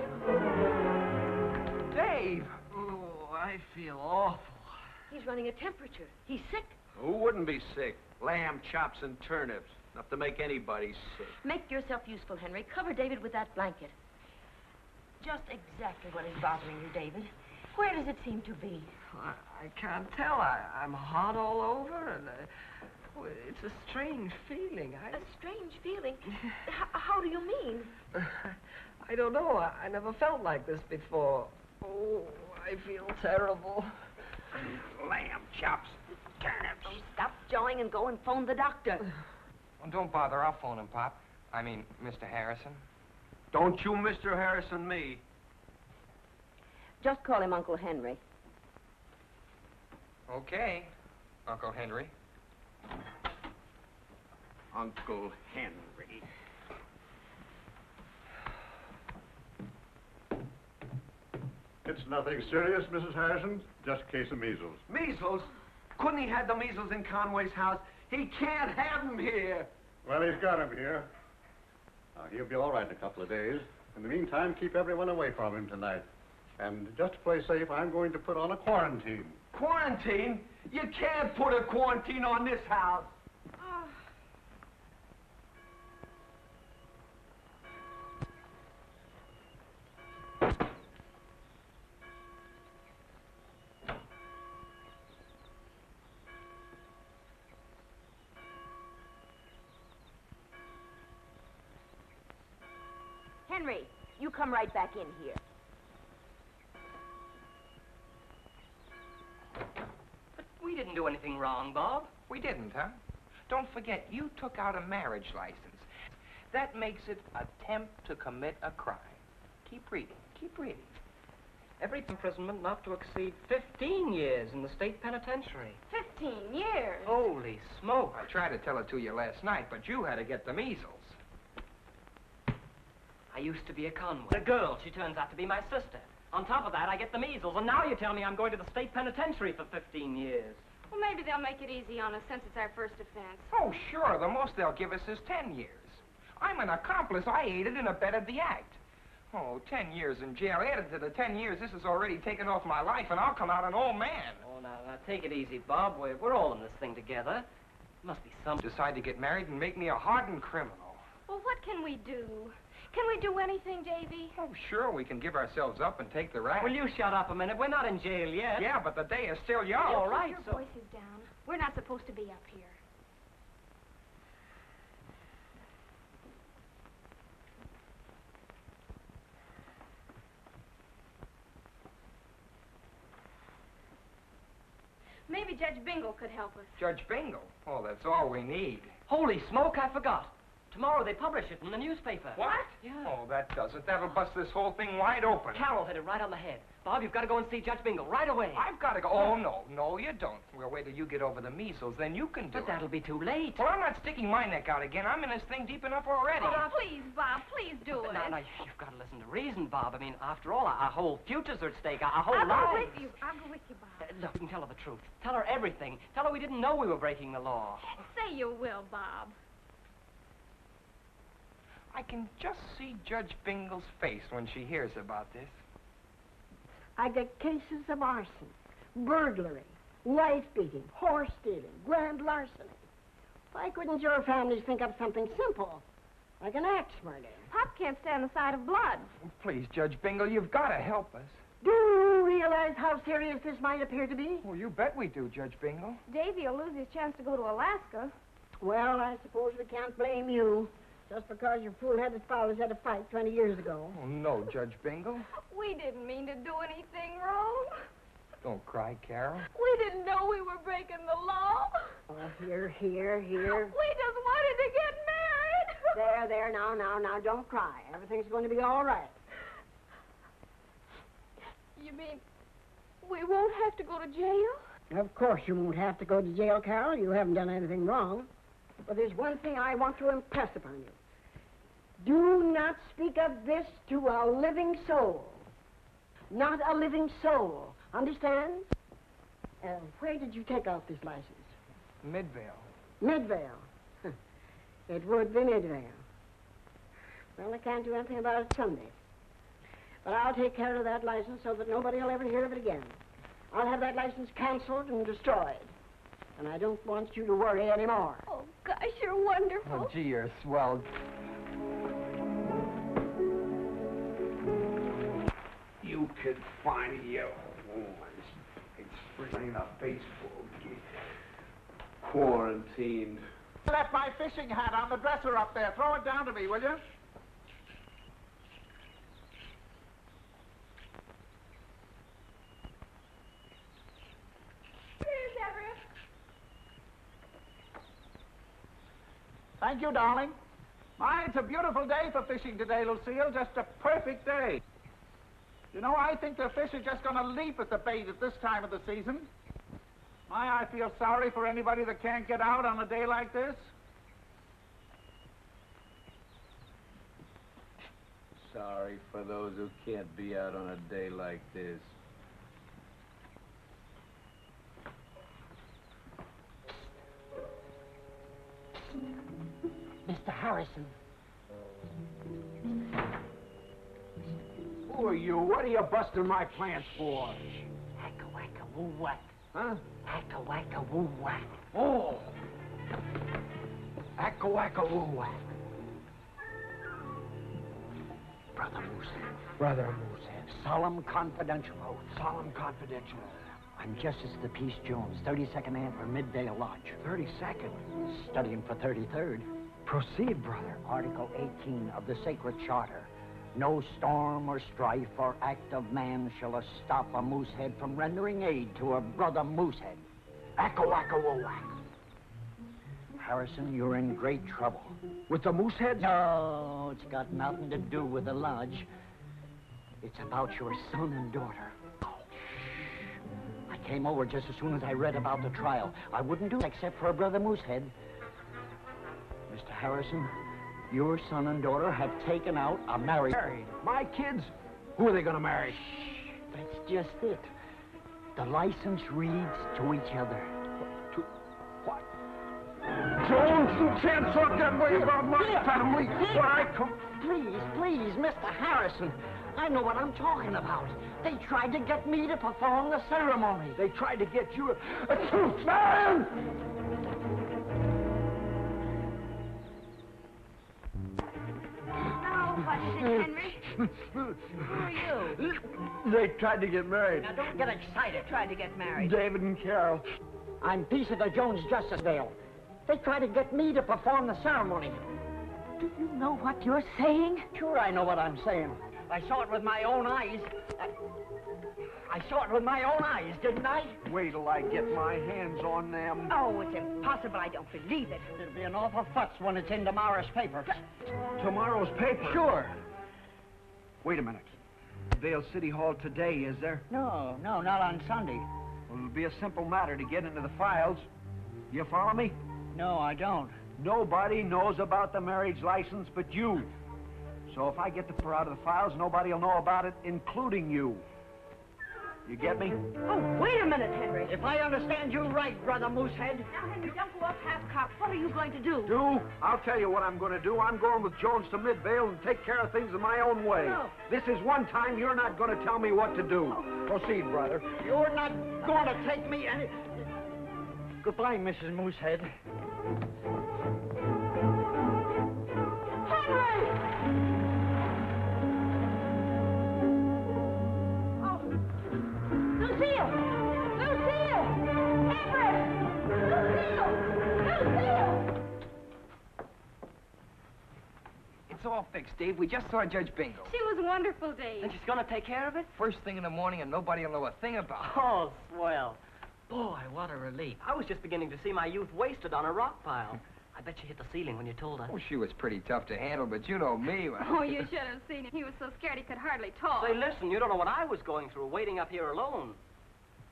Dave! Oh, I feel awful. He's running a temperature. He's sick. Who wouldn't be sick? Lamb chops and turnips. Enough to make anybody sick. Make yourself useful, Henry. Cover David with that blanket. Just exactly what is bothering you, David. Where does it seem to be? I, I can't tell. I, I'm hot all over, and uh, it's a strange feeling. I, A strange feeling. H- how do you mean? I don't know. I, I never felt like this before. Oh, I feel terrible. Lamb chops, turnips. Oh, stop jawing and go and phone the doctor. Oh, don't bother. I'll phone him, Pop. I mean, Mr. Harrison. Don't you, Mr. Harrison, me. Just call him Uncle Henry. Okay, Uncle Henry. Uncle Henry. It's nothing serious, Mrs. Harrison. Just a case of measles. Measles? Couldn't he have the measles in Conway's house? He can't have them here. Well, he's got them here. Now, he'll be all right in a couple of days. In the meantime, keep everyone away from him tonight. And just to play safe, I'm going to put on a quarantine. Quarantine? You can't put a quarantine on this house. Henry, you come right back in here. Didn't do anything wrong, Bob. We didn't, huh? Don't forget, you took out a marriage license. That makes it attempt to commit a crime. Keep reading. Keep reading. Every imprisonment not to exceed 15 years in the state penitentiary. Fifteen years. Holy smoke. I tried to tell it to you last night, but you had to get the measles. I used to be a Conway. The girl, she turns out to be my sister. On top of that, I get the measles, and now you tell me I'm going to the state penitentiary for 15 years. Well, maybe they'll make it easy on us since it's our first offense. Oh, sure. The most they'll give us is ten years. I'm an accomplice. I aided and abetted the act. Oh, ten years in jail. Added to the ten years, this has already taken off my life, and I'll come out an old man. Oh, now, now, take it easy, Bob. We're, we're all in this thing together. Must be some... Decide to get married and make me a hardened criminal. Well, what can we do? Can we do anything, Davy? Oh, sure, we can give ourselves up and take the rap. Will you shut up a minute? We're not in jail yet. Yeah, but the day is still young. All right, Your so... is down. We're not supposed to be up here. Maybe Judge Bingle could help us. Judge Bingle. Oh, that's all we need. Holy smoke, I forgot. Tomorrow they publish it in the newspaper. What? Yeah. Oh, that does it. That'll bust this whole thing wide open. Carol hit it right on the head. Bob, you've got to go and see Judge Bingle right away. I've got to go. Oh, no. No, you don't. We'll wait till you get over the measles, then you can do But it. But that'll be too late. Well, I'm not sticking my neck out again. I'm in this thing deep enough already. Oh, please, Bob, please do But it. now, now, you've got to listen to reason, Bob. I mean, after all, our, our whole futures are at stake. Our, our whole I'll go lives. with you. I'll go with you, Bob. Uh, look, you can tell her the truth. Tell her everything. Tell her we didn't know we were breaking the law. Say you will, Bob. I can just see Judge Bingle's face when she hears about this. I get cases of arson, burglary, wife beating, horse stealing, grand larceny. Why couldn't your families think up something simple, like an axe murder? Pop can't stand the sight of blood. Please, Judge Bingle, you've got to help us. Do you realize how serious this might appear to be? Well, you bet we do, Judge Bingle. Davy will lose his chance to go to Alaska. Well, I suppose we can't blame you, just because your fool-headed fathers had a fight 20 years ago. Oh, no, Judge Bingle. We didn't mean to do anything wrong. Don't cry, Carol. We didn't know we were breaking the law. Oh, here, here, here. We just wanted to get married. There, there, now, now, now, don't cry. Everything's going to be all right. You mean we won't have to go to jail? Of course you won't have to go to jail, Carol. You haven't done anything wrong. But there's one thing I want to impress upon you. Do not speak of this to a living soul. Not a living soul. Understand? Uh, where did you take out this license? Midvale. Midvale. it would be Midvale. Well, I can't do anything about it Sunday. But I'll take care of that license so that nobody will ever hear of it again. I'll have that license canceled and destroyed. And I don't want you to worry anymore. Oh, gosh, you're wonderful. Oh, gee, you're swell. You could find your It's playing a baseball game. Quarantined. Left my fishing hat on the dresser up there. Throw it down to me, will you? Thank you, darling. My, it's a beautiful day for fishing today, Lucille. Just a perfect day. You know, I think the fish are just going to leap at the bait at this time of the season. My, I feel sorry for anybody that can't get out on a day like this. Sorry for those who can't be out on a day like this. Mr. Harrison. Who are you? What are you busting my plants for? Wacka wacka woo whack. Huh? Wacka wacka woo whack. Oh! Acka wacka woo whack. Brother Moosehead. Brother Moosehead. Solemn confidential oath. Solemn confidential. I'm Justice the Peace Jones, 32nd man for Midvale Lodge. 32nd. Studying for 33rd. Proceed, brother. Article 18 of the Sacred Charter. No storm or strife or act of man shall stop a moosehead from rendering aid to a brother moosehead. Acka wacka woo whack. Harrison, you're in great trouble. With the mooseheads? No, it's got nothing to do with the lodge. It's about your son and daughter. I came over just as soon as I read about the trial. I wouldn't do it except for a brother Moosehead. Mr. Harrison, your son and daughter have taken out a marriage. Married. My kids? Who are they going to marry? Shh, That's just it. The license reads to each other. To what? Jones, you can't talk that way about my family. here. When I come... Please, please, Mr. Harrison. I know what I'm talking about. They tried to get me to perform the ceremony. They tried to get you a, a truth man! Who are you? They tried to get married. Now, don't get excited. Tried to get married. David and Carol. I'm Peace of the Jones Justiceville. They tried to get me to perform the ceremony. Do you know what you're saying? Sure, I know what I'm saying. I saw it with my own eyes. I, I saw it with my own eyes, didn't I? Wait till I get my hands on them. Oh, it's impossible. I don't believe it. It'll be an awful fuss when it's in tomorrow's paper. Tomorrow's paper. Sure. Wait a minute. Vale City Hall today, is there? No, no, not on Sunday. Well, it'll be a simple matter to get into the files. You follow me? No, I don't. Nobody knows about the marriage license but you. So if I get the paper out of the files, nobody will know about it, including you. You get me? Oh, wait a minute, Henry. If I understand you right, Brother Moosehead. Now, Henry, don't go off half-cocked. What are you going to do? Do? I'll tell you what I'm going to do. I'm going with Jones to Midvale and take care of things in my own way. No. This is one time you're not going to tell me what to do. Proceed, brother. You're not going to take me any... Goodbye, Mrs. Moosehead. Lucille! Lucille! Everett! Lucille! Lucille! It's all fixed, Dave. We just saw Judge Bingle. She was wonderful, Dave. And she's gonna take care of it? First thing in the morning, and nobody will know a thing about it. Oh, swell. Boy, what a relief. I was just beginning to see my youth wasted on a rock pile. I bet you hit the ceiling when you told us. Oh, she was pretty tough to handle, but you know me. Oh, you should have seen him. He was so scared he could hardly talk. Say, listen, you don't know what I was going through, waiting up here alone.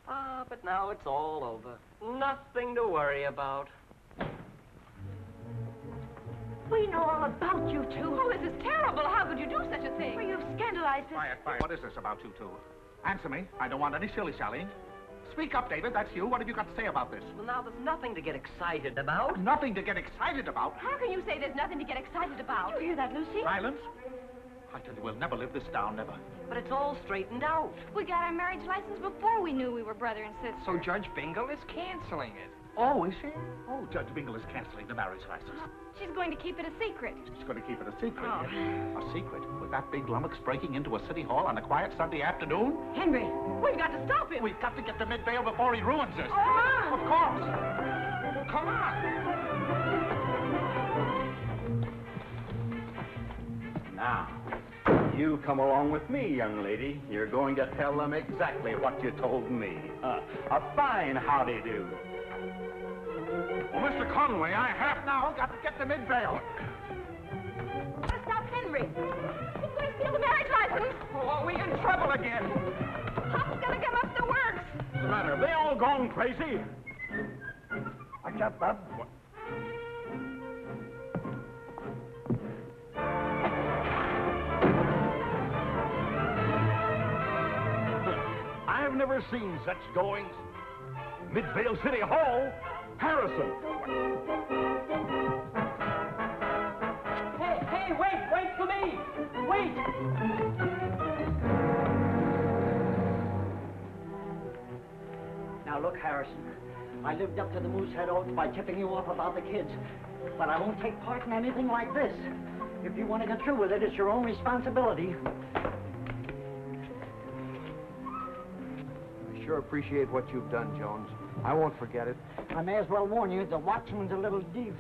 Ah, but now it's all over. Nothing to worry about. We know all about you two. Oh, this is terrible. How could you do such a thing? Well, you've scandalized us. Quiet, quiet. What is this about you two? Answer me. I don't want any silly-sallying. Speak up, David. That's you. What have you got to say about this? Well, now there's nothing to get excited about. Nothing to get excited about. How can you say there's nothing to get excited about? Did you hear that, Lucy? Silence. I tell you, we'll never live this down, never. But it's all straightened out. We got our marriage license before we knew we were brother and sister. So Judge Bingle is canceling it. Oh, is she? Oh, Judge Bingle is canceling the marriage license. She's going to keep it a secret. She's going to keep it a secret. Oh. A secret? With that big lummox breaking into a city hall on a quiet Sunday afternoon? Henry, we've got to stop him. We've got to get to Midvale before he ruins us. On. Of course. Come on. Now, you come along with me, young lady. You're going to tell them exactly what you told me. Uh, a fine howdy-do. Well, Mr. Conway, I have now got to get to Midvale. Stop Henry. He's going to steal the marriage license. Oh, are we in trouble again? Pop's going to give up the works. What's the matter? Have they all gone crazy? Watch out, Bub. I've never seen such goings. Midvale City Hall, Harrison. Hey, hey, wait, wait for me! Wait! Now, look, Harrison. I lived up to the Moosehead oath by tipping you off about the kids. But I won't take part in anything like this. If you want to get through with it, it's your own responsibility. I sure appreciate what you've done, Jones. I won't forget it. I may as well warn you, the watchman's a little deep,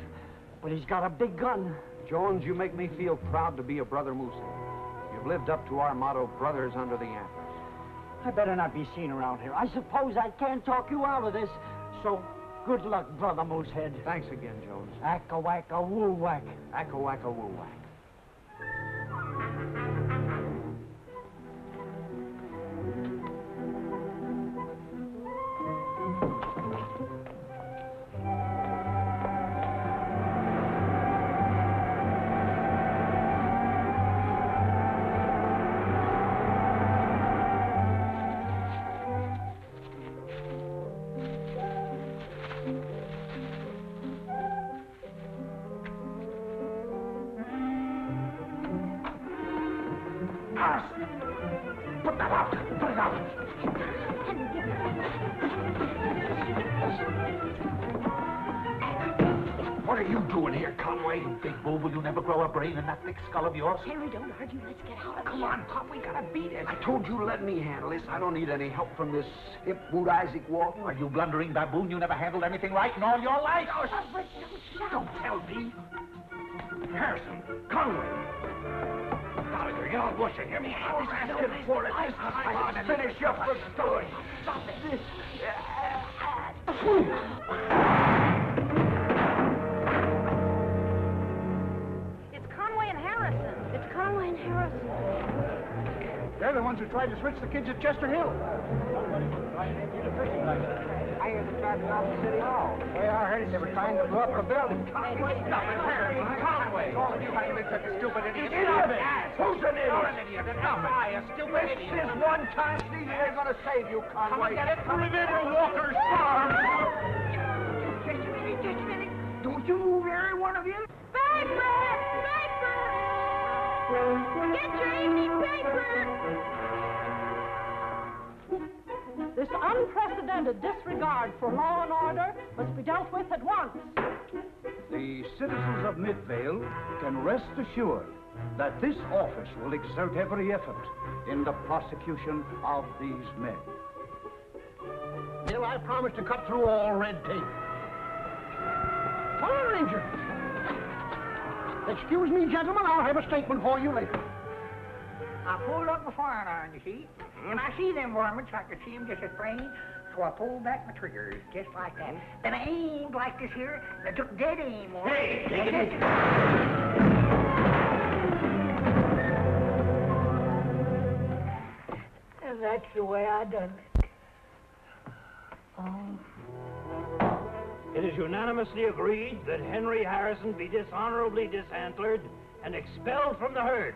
but he's got a big gun. Jones, you make me feel proud to be a brother Moose. You've lived up to our motto, brothers under the antlers. I better not be seen around here. I suppose I can't talk you out of this. So, good luck, Brother Moosehead. Thanks again, Jones. Acka wacka skull of yours? Henry, don't argue. Let's get out of Come here. on, Pop, we gotta beat it. I told you let me handle this. I don't need any help from this hip boot Izaak Walton. Oh, are you blundering baboon? You never handled anything right in all your life. Oh, but don't shout. Don't tell me. Harrison, Conway. Gallagher, you're bushing him. I was asking for it this time. I'll finish you for good. Stop it. It's They're the ones who tried to switch the kids at Chester Hill. I hear them talking off the city hall. Well, I heard it. They were trying to blow up the building. Conway, stop it, Harrison. Conway. All of you haven't been such a stupid idiot. Stop it. Who's an idiot? You're an idiot. Stop it. I, a stupid This idiot. is one time sneezing ain't gonna save you, Come Conway. and get it. Remember Walker's farm. Don't you move, every one of you. Paper! Paper! Get your evening paper! This unprecedented disregard for law and order must be dealt with at once. The citizens of Midvale can rest assured that this office will exert every effort in the prosecution of these men. Bill, I promise to cut through all red tape. Fire Ranger! Excuse me, gentlemen, I'll have a statement for you later. I pulled up my fire iron, you see, and I see them varmints. I could see them just as plain. So I pulled back my triggers, just like that. Then I aimed like this here, and I took dead aim on Hey, take it That's And that's the way I done it. Oh. It is unanimously agreed that Henry Harrison be dishonorably disantlered and expelled from the herd.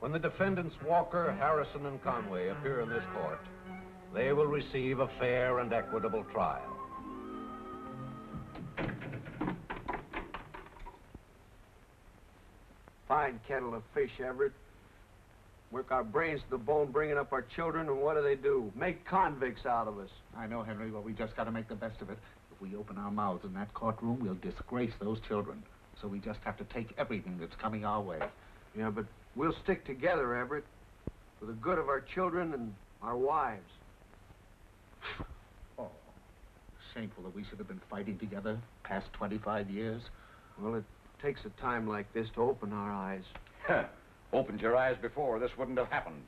When the defendants Walker, Harrison, and Conway appear in this court, they will receive a fair and equitable trial. Fine kettle of fish, Everett. Work our brains to the bone bringing up our children, and what do they do? Make convicts out of us. I know, Henry, but we just got to make the best of it. If we open our mouths in that courtroom, we'll disgrace those children. So we just have to take everything that's coming our way. Yeah, but we'll stick together, Everett, for the good of our children and our wives. Oh, shameful that we should have been fighting together past 25 years. Well, it takes a time like this to open our eyes. Opened your eyes before, this wouldn't have happened.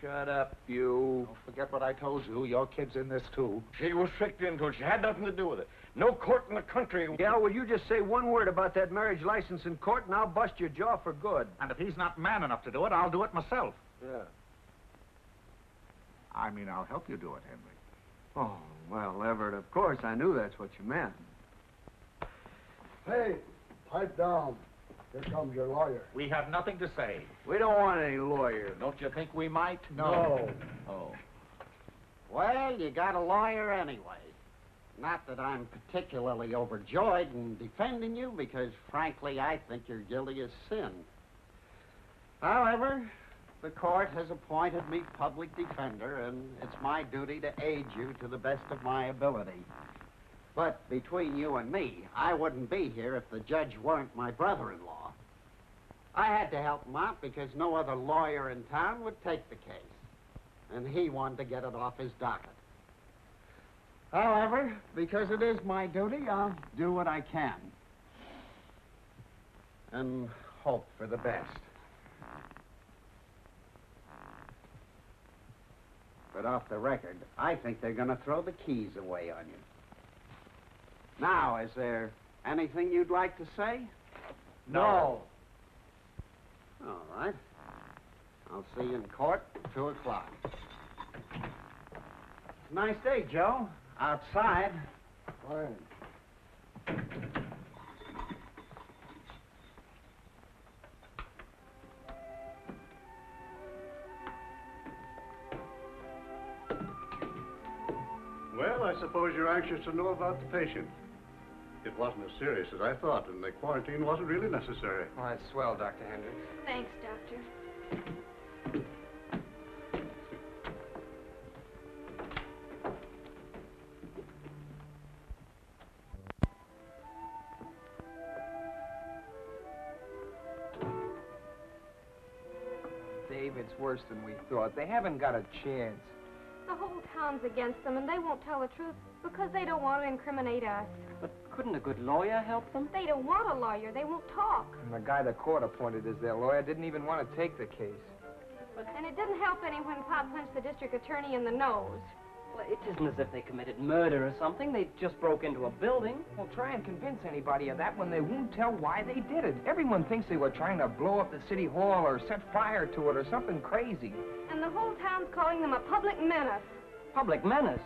Shut up, you. Don't forget what I told you. Your kid's in this, too. She was tricked into it. She had nothing to do with it. No court in the country. Yeah, well, you just say one word about that marriage license in court, and I'll bust your jaw for good. And if he's not man enough to do it, I'll do it myself. Yeah. I mean, I'll help you do it, Henry. Oh, well, Everett, of course, I knew that's what you meant. Hey, pipe down. Here comes your lawyer. We have nothing to say. We don't want any lawyer. Don't you think we might? No. Oh. Well, you got a lawyer anyway. Not that I'm particularly overjoyed in defending you, because frankly, I think you're guilty as sin. However, the court has appointed me public defender, and it's my duty to aid you to the best of my ability. But between you and me, I wouldn't be here if the judge weren't my brother-in-law. I had to help him out because no other lawyer in town would take the case, and he wanted to get it off his docket. However, because it is my duty, I'll do what I can. And hope for the best. But off the record, I think they're going to throw the keys away on you. Now, is there anything you'd like to say? No. All right. I'll see you in court at 2 o'clock. Nice day, Joe. Outside. Fine. Well, I suppose you're anxious to know about the patient. It wasn't as serious as I thought, and the quarantine wasn't really necessary. Oh, that's swell, Dr. Hendricks. Thanks, Doctor. Worse than we thought. They haven't got a chance. The whole town's against them, and they won't tell the truth because they don't want to incriminate us. But couldn't a good lawyer help them? They don't want a lawyer. They won't talk. And the guy the court appointed as their lawyer didn't even want to take the case. But And it didn't help any when Pop punched the district attorney in the nose. It isn't as if they committed murder or something. They just broke into a building. Well, try and convince anybody of that when they won't tell why they did it. Everyone thinks they were trying to blow up the city hall or set fire to it or something crazy. And the whole town's calling them a public menace. Public menace.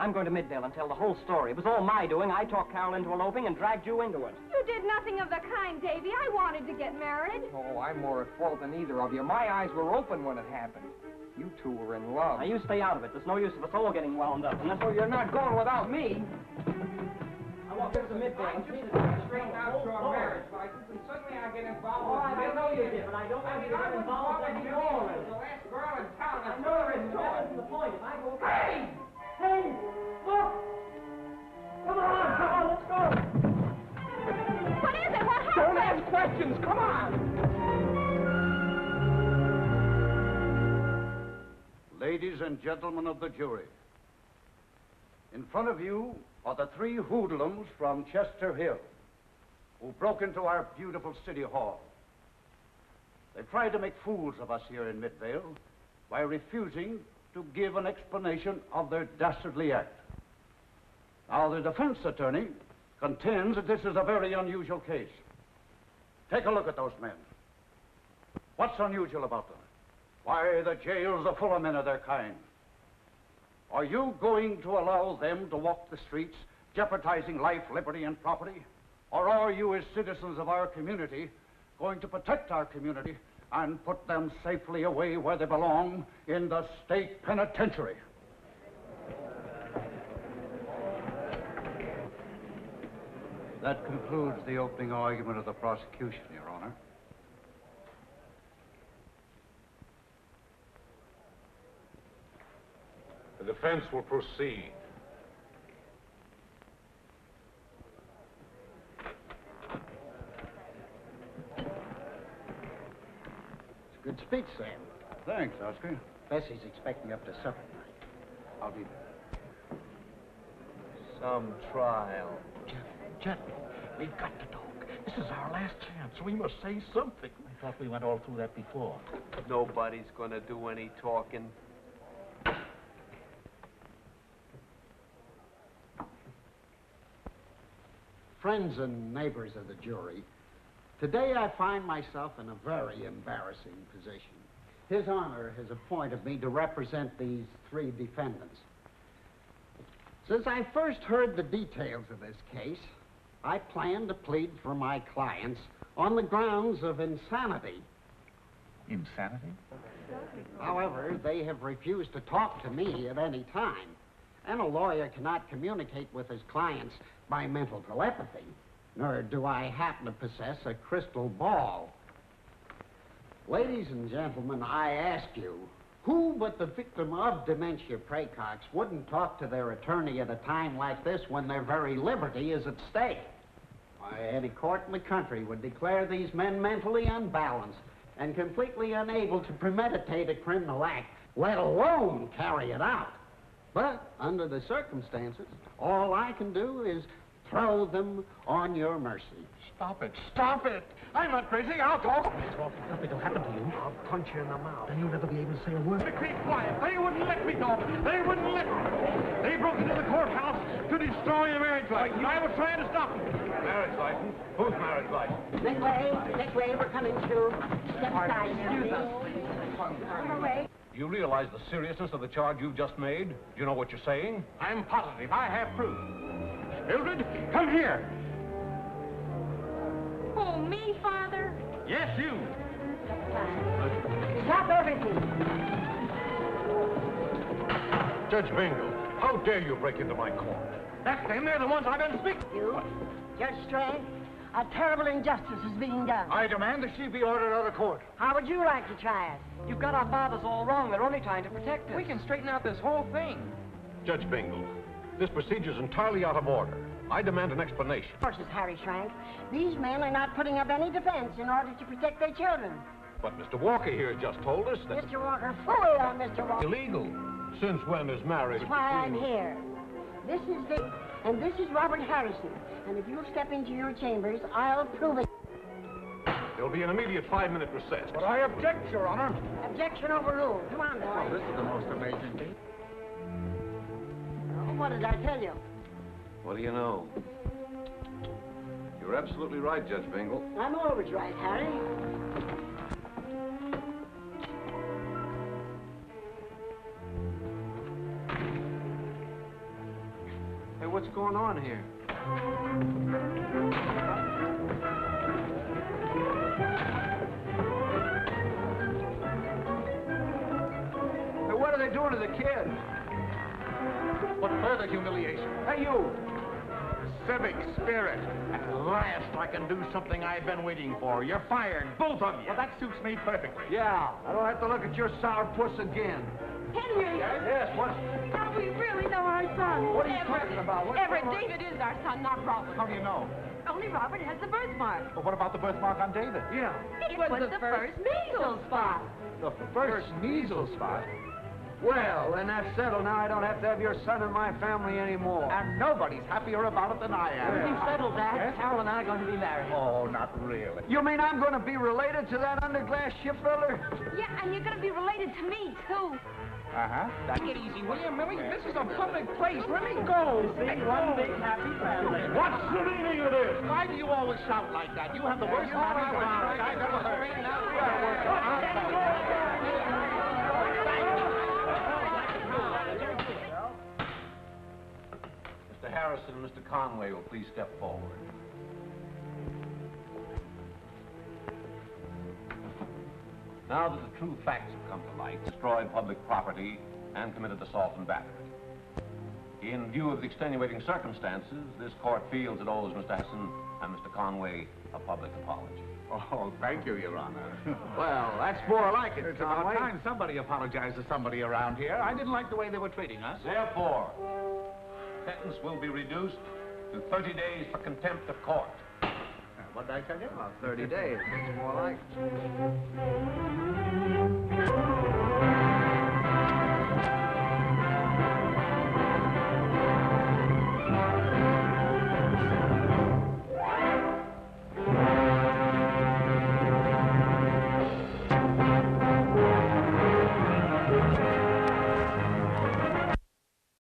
I'm going to Midvale and tell the whole story. It was all my doing. I talked Carol into eloping and dragged you into it. You did nothing of the kind, Davy. I wanted to get married. Oh, I'm more at fault than either of you. My eyes were open when it happened. You two were in love. Now, you stay out of it. There's no use of us all getting wound up. And that's Oh, you're not going without me. I walked over to Midvale and seen it. Straighten out your marriage license, and suddenly I get involved Oh, with I know you did, but I don't want you to get involved in anymore. The last girl in town. I know there is. That isn't the point. If I go... Hey! Hey! Look! Come on! Come on, let's go! What is it? What happened? Don't ask questions. Come on. Ladies and gentlemen of the jury, in front of you are the three hoodlums from Chester Hill who broke into our beautiful city hall. They tried to make fools of us here in Midvale by refusing to give an explanation of their dastardly act. Now, the defense attorney contends that this is a very unusual case. Take a look at those men. What's unusual about them? Why, the jails are full of men of their kind. Are you going to allow them to walk the streets, jeopardizing life, liberty, and property? Or are you, as citizens of our community, going to protect our community and put them safely away where they belong in the state penitentiary? That concludes the opening argument of the prosecution, Your Honor. The defense will proceed. Good speech, Sam. Thanks, Oscar. Bessie's expecting up to supper tonight. I'll be there. Some trial. Gentlemen, we've got to talk. This is our last chance. We must say something. I thought we went all through that before. Nobody's gonna do any talking. Friends and neighbors of the jury, today I find myself in a very embarrassing position. His Honor has appointed me to represent these three defendants. Since I first heard the details of this case, I plan to plead for my clients on the grounds of insanity. Insanity? However, they have refused to talk to me at any time. And a lawyer cannot communicate with his clients by mental telepathy, nor do I happen to possess a crystal ball. Ladies and gentlemen, I ask you, who but the victim of dementia praecox wouldn't talk to their attorney at a time like this when their very liberty is at stake? Why, any court in the country would declare these men mentally unbalanced and completely unable to premeditate a criminal act, let alone carry it out. But under the circumstances, all I can do is throw them on your mercy. Stop it. Stop it. I'm not crazy. I'll talk. Talk. Nothing will happen to you. I'll punch you in the mouth. And you'll never be able to say a word. Keep quiet. They wouldn't let me talk. They wouldn't let me. They broke into the courthouse to destroy the marriage license. I was trying to stop them. Marriage license? Whose marriage license? This way, this way, we're coming through. Step aside, excuse us. Come away. You realize the seriousness of the charge you've just made? Do you know what you're saying? I'm positive. I have proof. Mildred, come here. Oh, me, Father? Yes, you. Drop everything. Judge Bingle, how dare you break into my court? That's them. They're the ones I've been speaking to. You, Judge Strang, a terrible injustice is being done. I demand that she be ordered out of court. How would you like to try it? You've got our fathers all wrong. They're only trying to protect us. We can straighten out this whole thing. Judge Bingle, this procedure's entirely out of order. I demand an explanation. Horses, Harry Schrank. These men are not putting up any defense in order to protect their children. But Mr. Walker here just told us that Mr. Walker, fully on Mr. Walker. illegal. Since when is marriage That's why I'm here. This is Dick, and this is Robert Harrison. And if you'll step into your chambers, I'll prove it. There'll be an immediate five-minute recess. But I object, Your Honor. Objection overruled. Come on, boys. Oh, this is the most amazing thing. What did I tell you? What do you know? You're absolutely right, Judge Bingle. I'm always right, Harry. What's going on here? Hey, what are they doing to the kid? What further humiliation? Hey, you! Civic spirit. At last I can do something I've been waiting for. You're fired, both of you. Well, that suits me perfectly. Yeah, I don't have to look at your sour puss again. Henry! Yes, what? Now we really know our son. What are you Everett. talking about? What's Everett, going on? David is our son, not Robert. How do you know? Only Robert has the birthmark. Well, what about the birthmark on David? Yeah. It, was, the, first measles spot. The first measles spot. Well, then that's settled. Now I don't have to have your son in my family anymore. And nobody's happier about it than I am. Everything's settled, Dad. Yes? Carol and I are going to be married. Oh, not really. You mean I'm going to be related to that underglass shipbuilder? Yeah, and you're going to be related to me, too. Uh-huh. Take it easy, will you, Millie? This is a public place. Let me go. See, one big happy family. What's the meaning of this? Why do you always shout like that? You have the worst manners I've ever heard. Mr. Harrison and Mr. Conway will please step forward. Now that the true facts have come to light, destroyed public property and committed assault and battery. In view of the extenuating circumstances, this court feels it owes Mr. Harrison and Mr. Conway a public apology. Oh, thank you, Your Honor. Well, that's more like it, It's about Conway. time somebody apologized to somebody around here. I didn't like the way they were treating us. Therefore, sentence will be reduced to 30 days for contempt of court. What did I tell you? About 30 days. It's more like.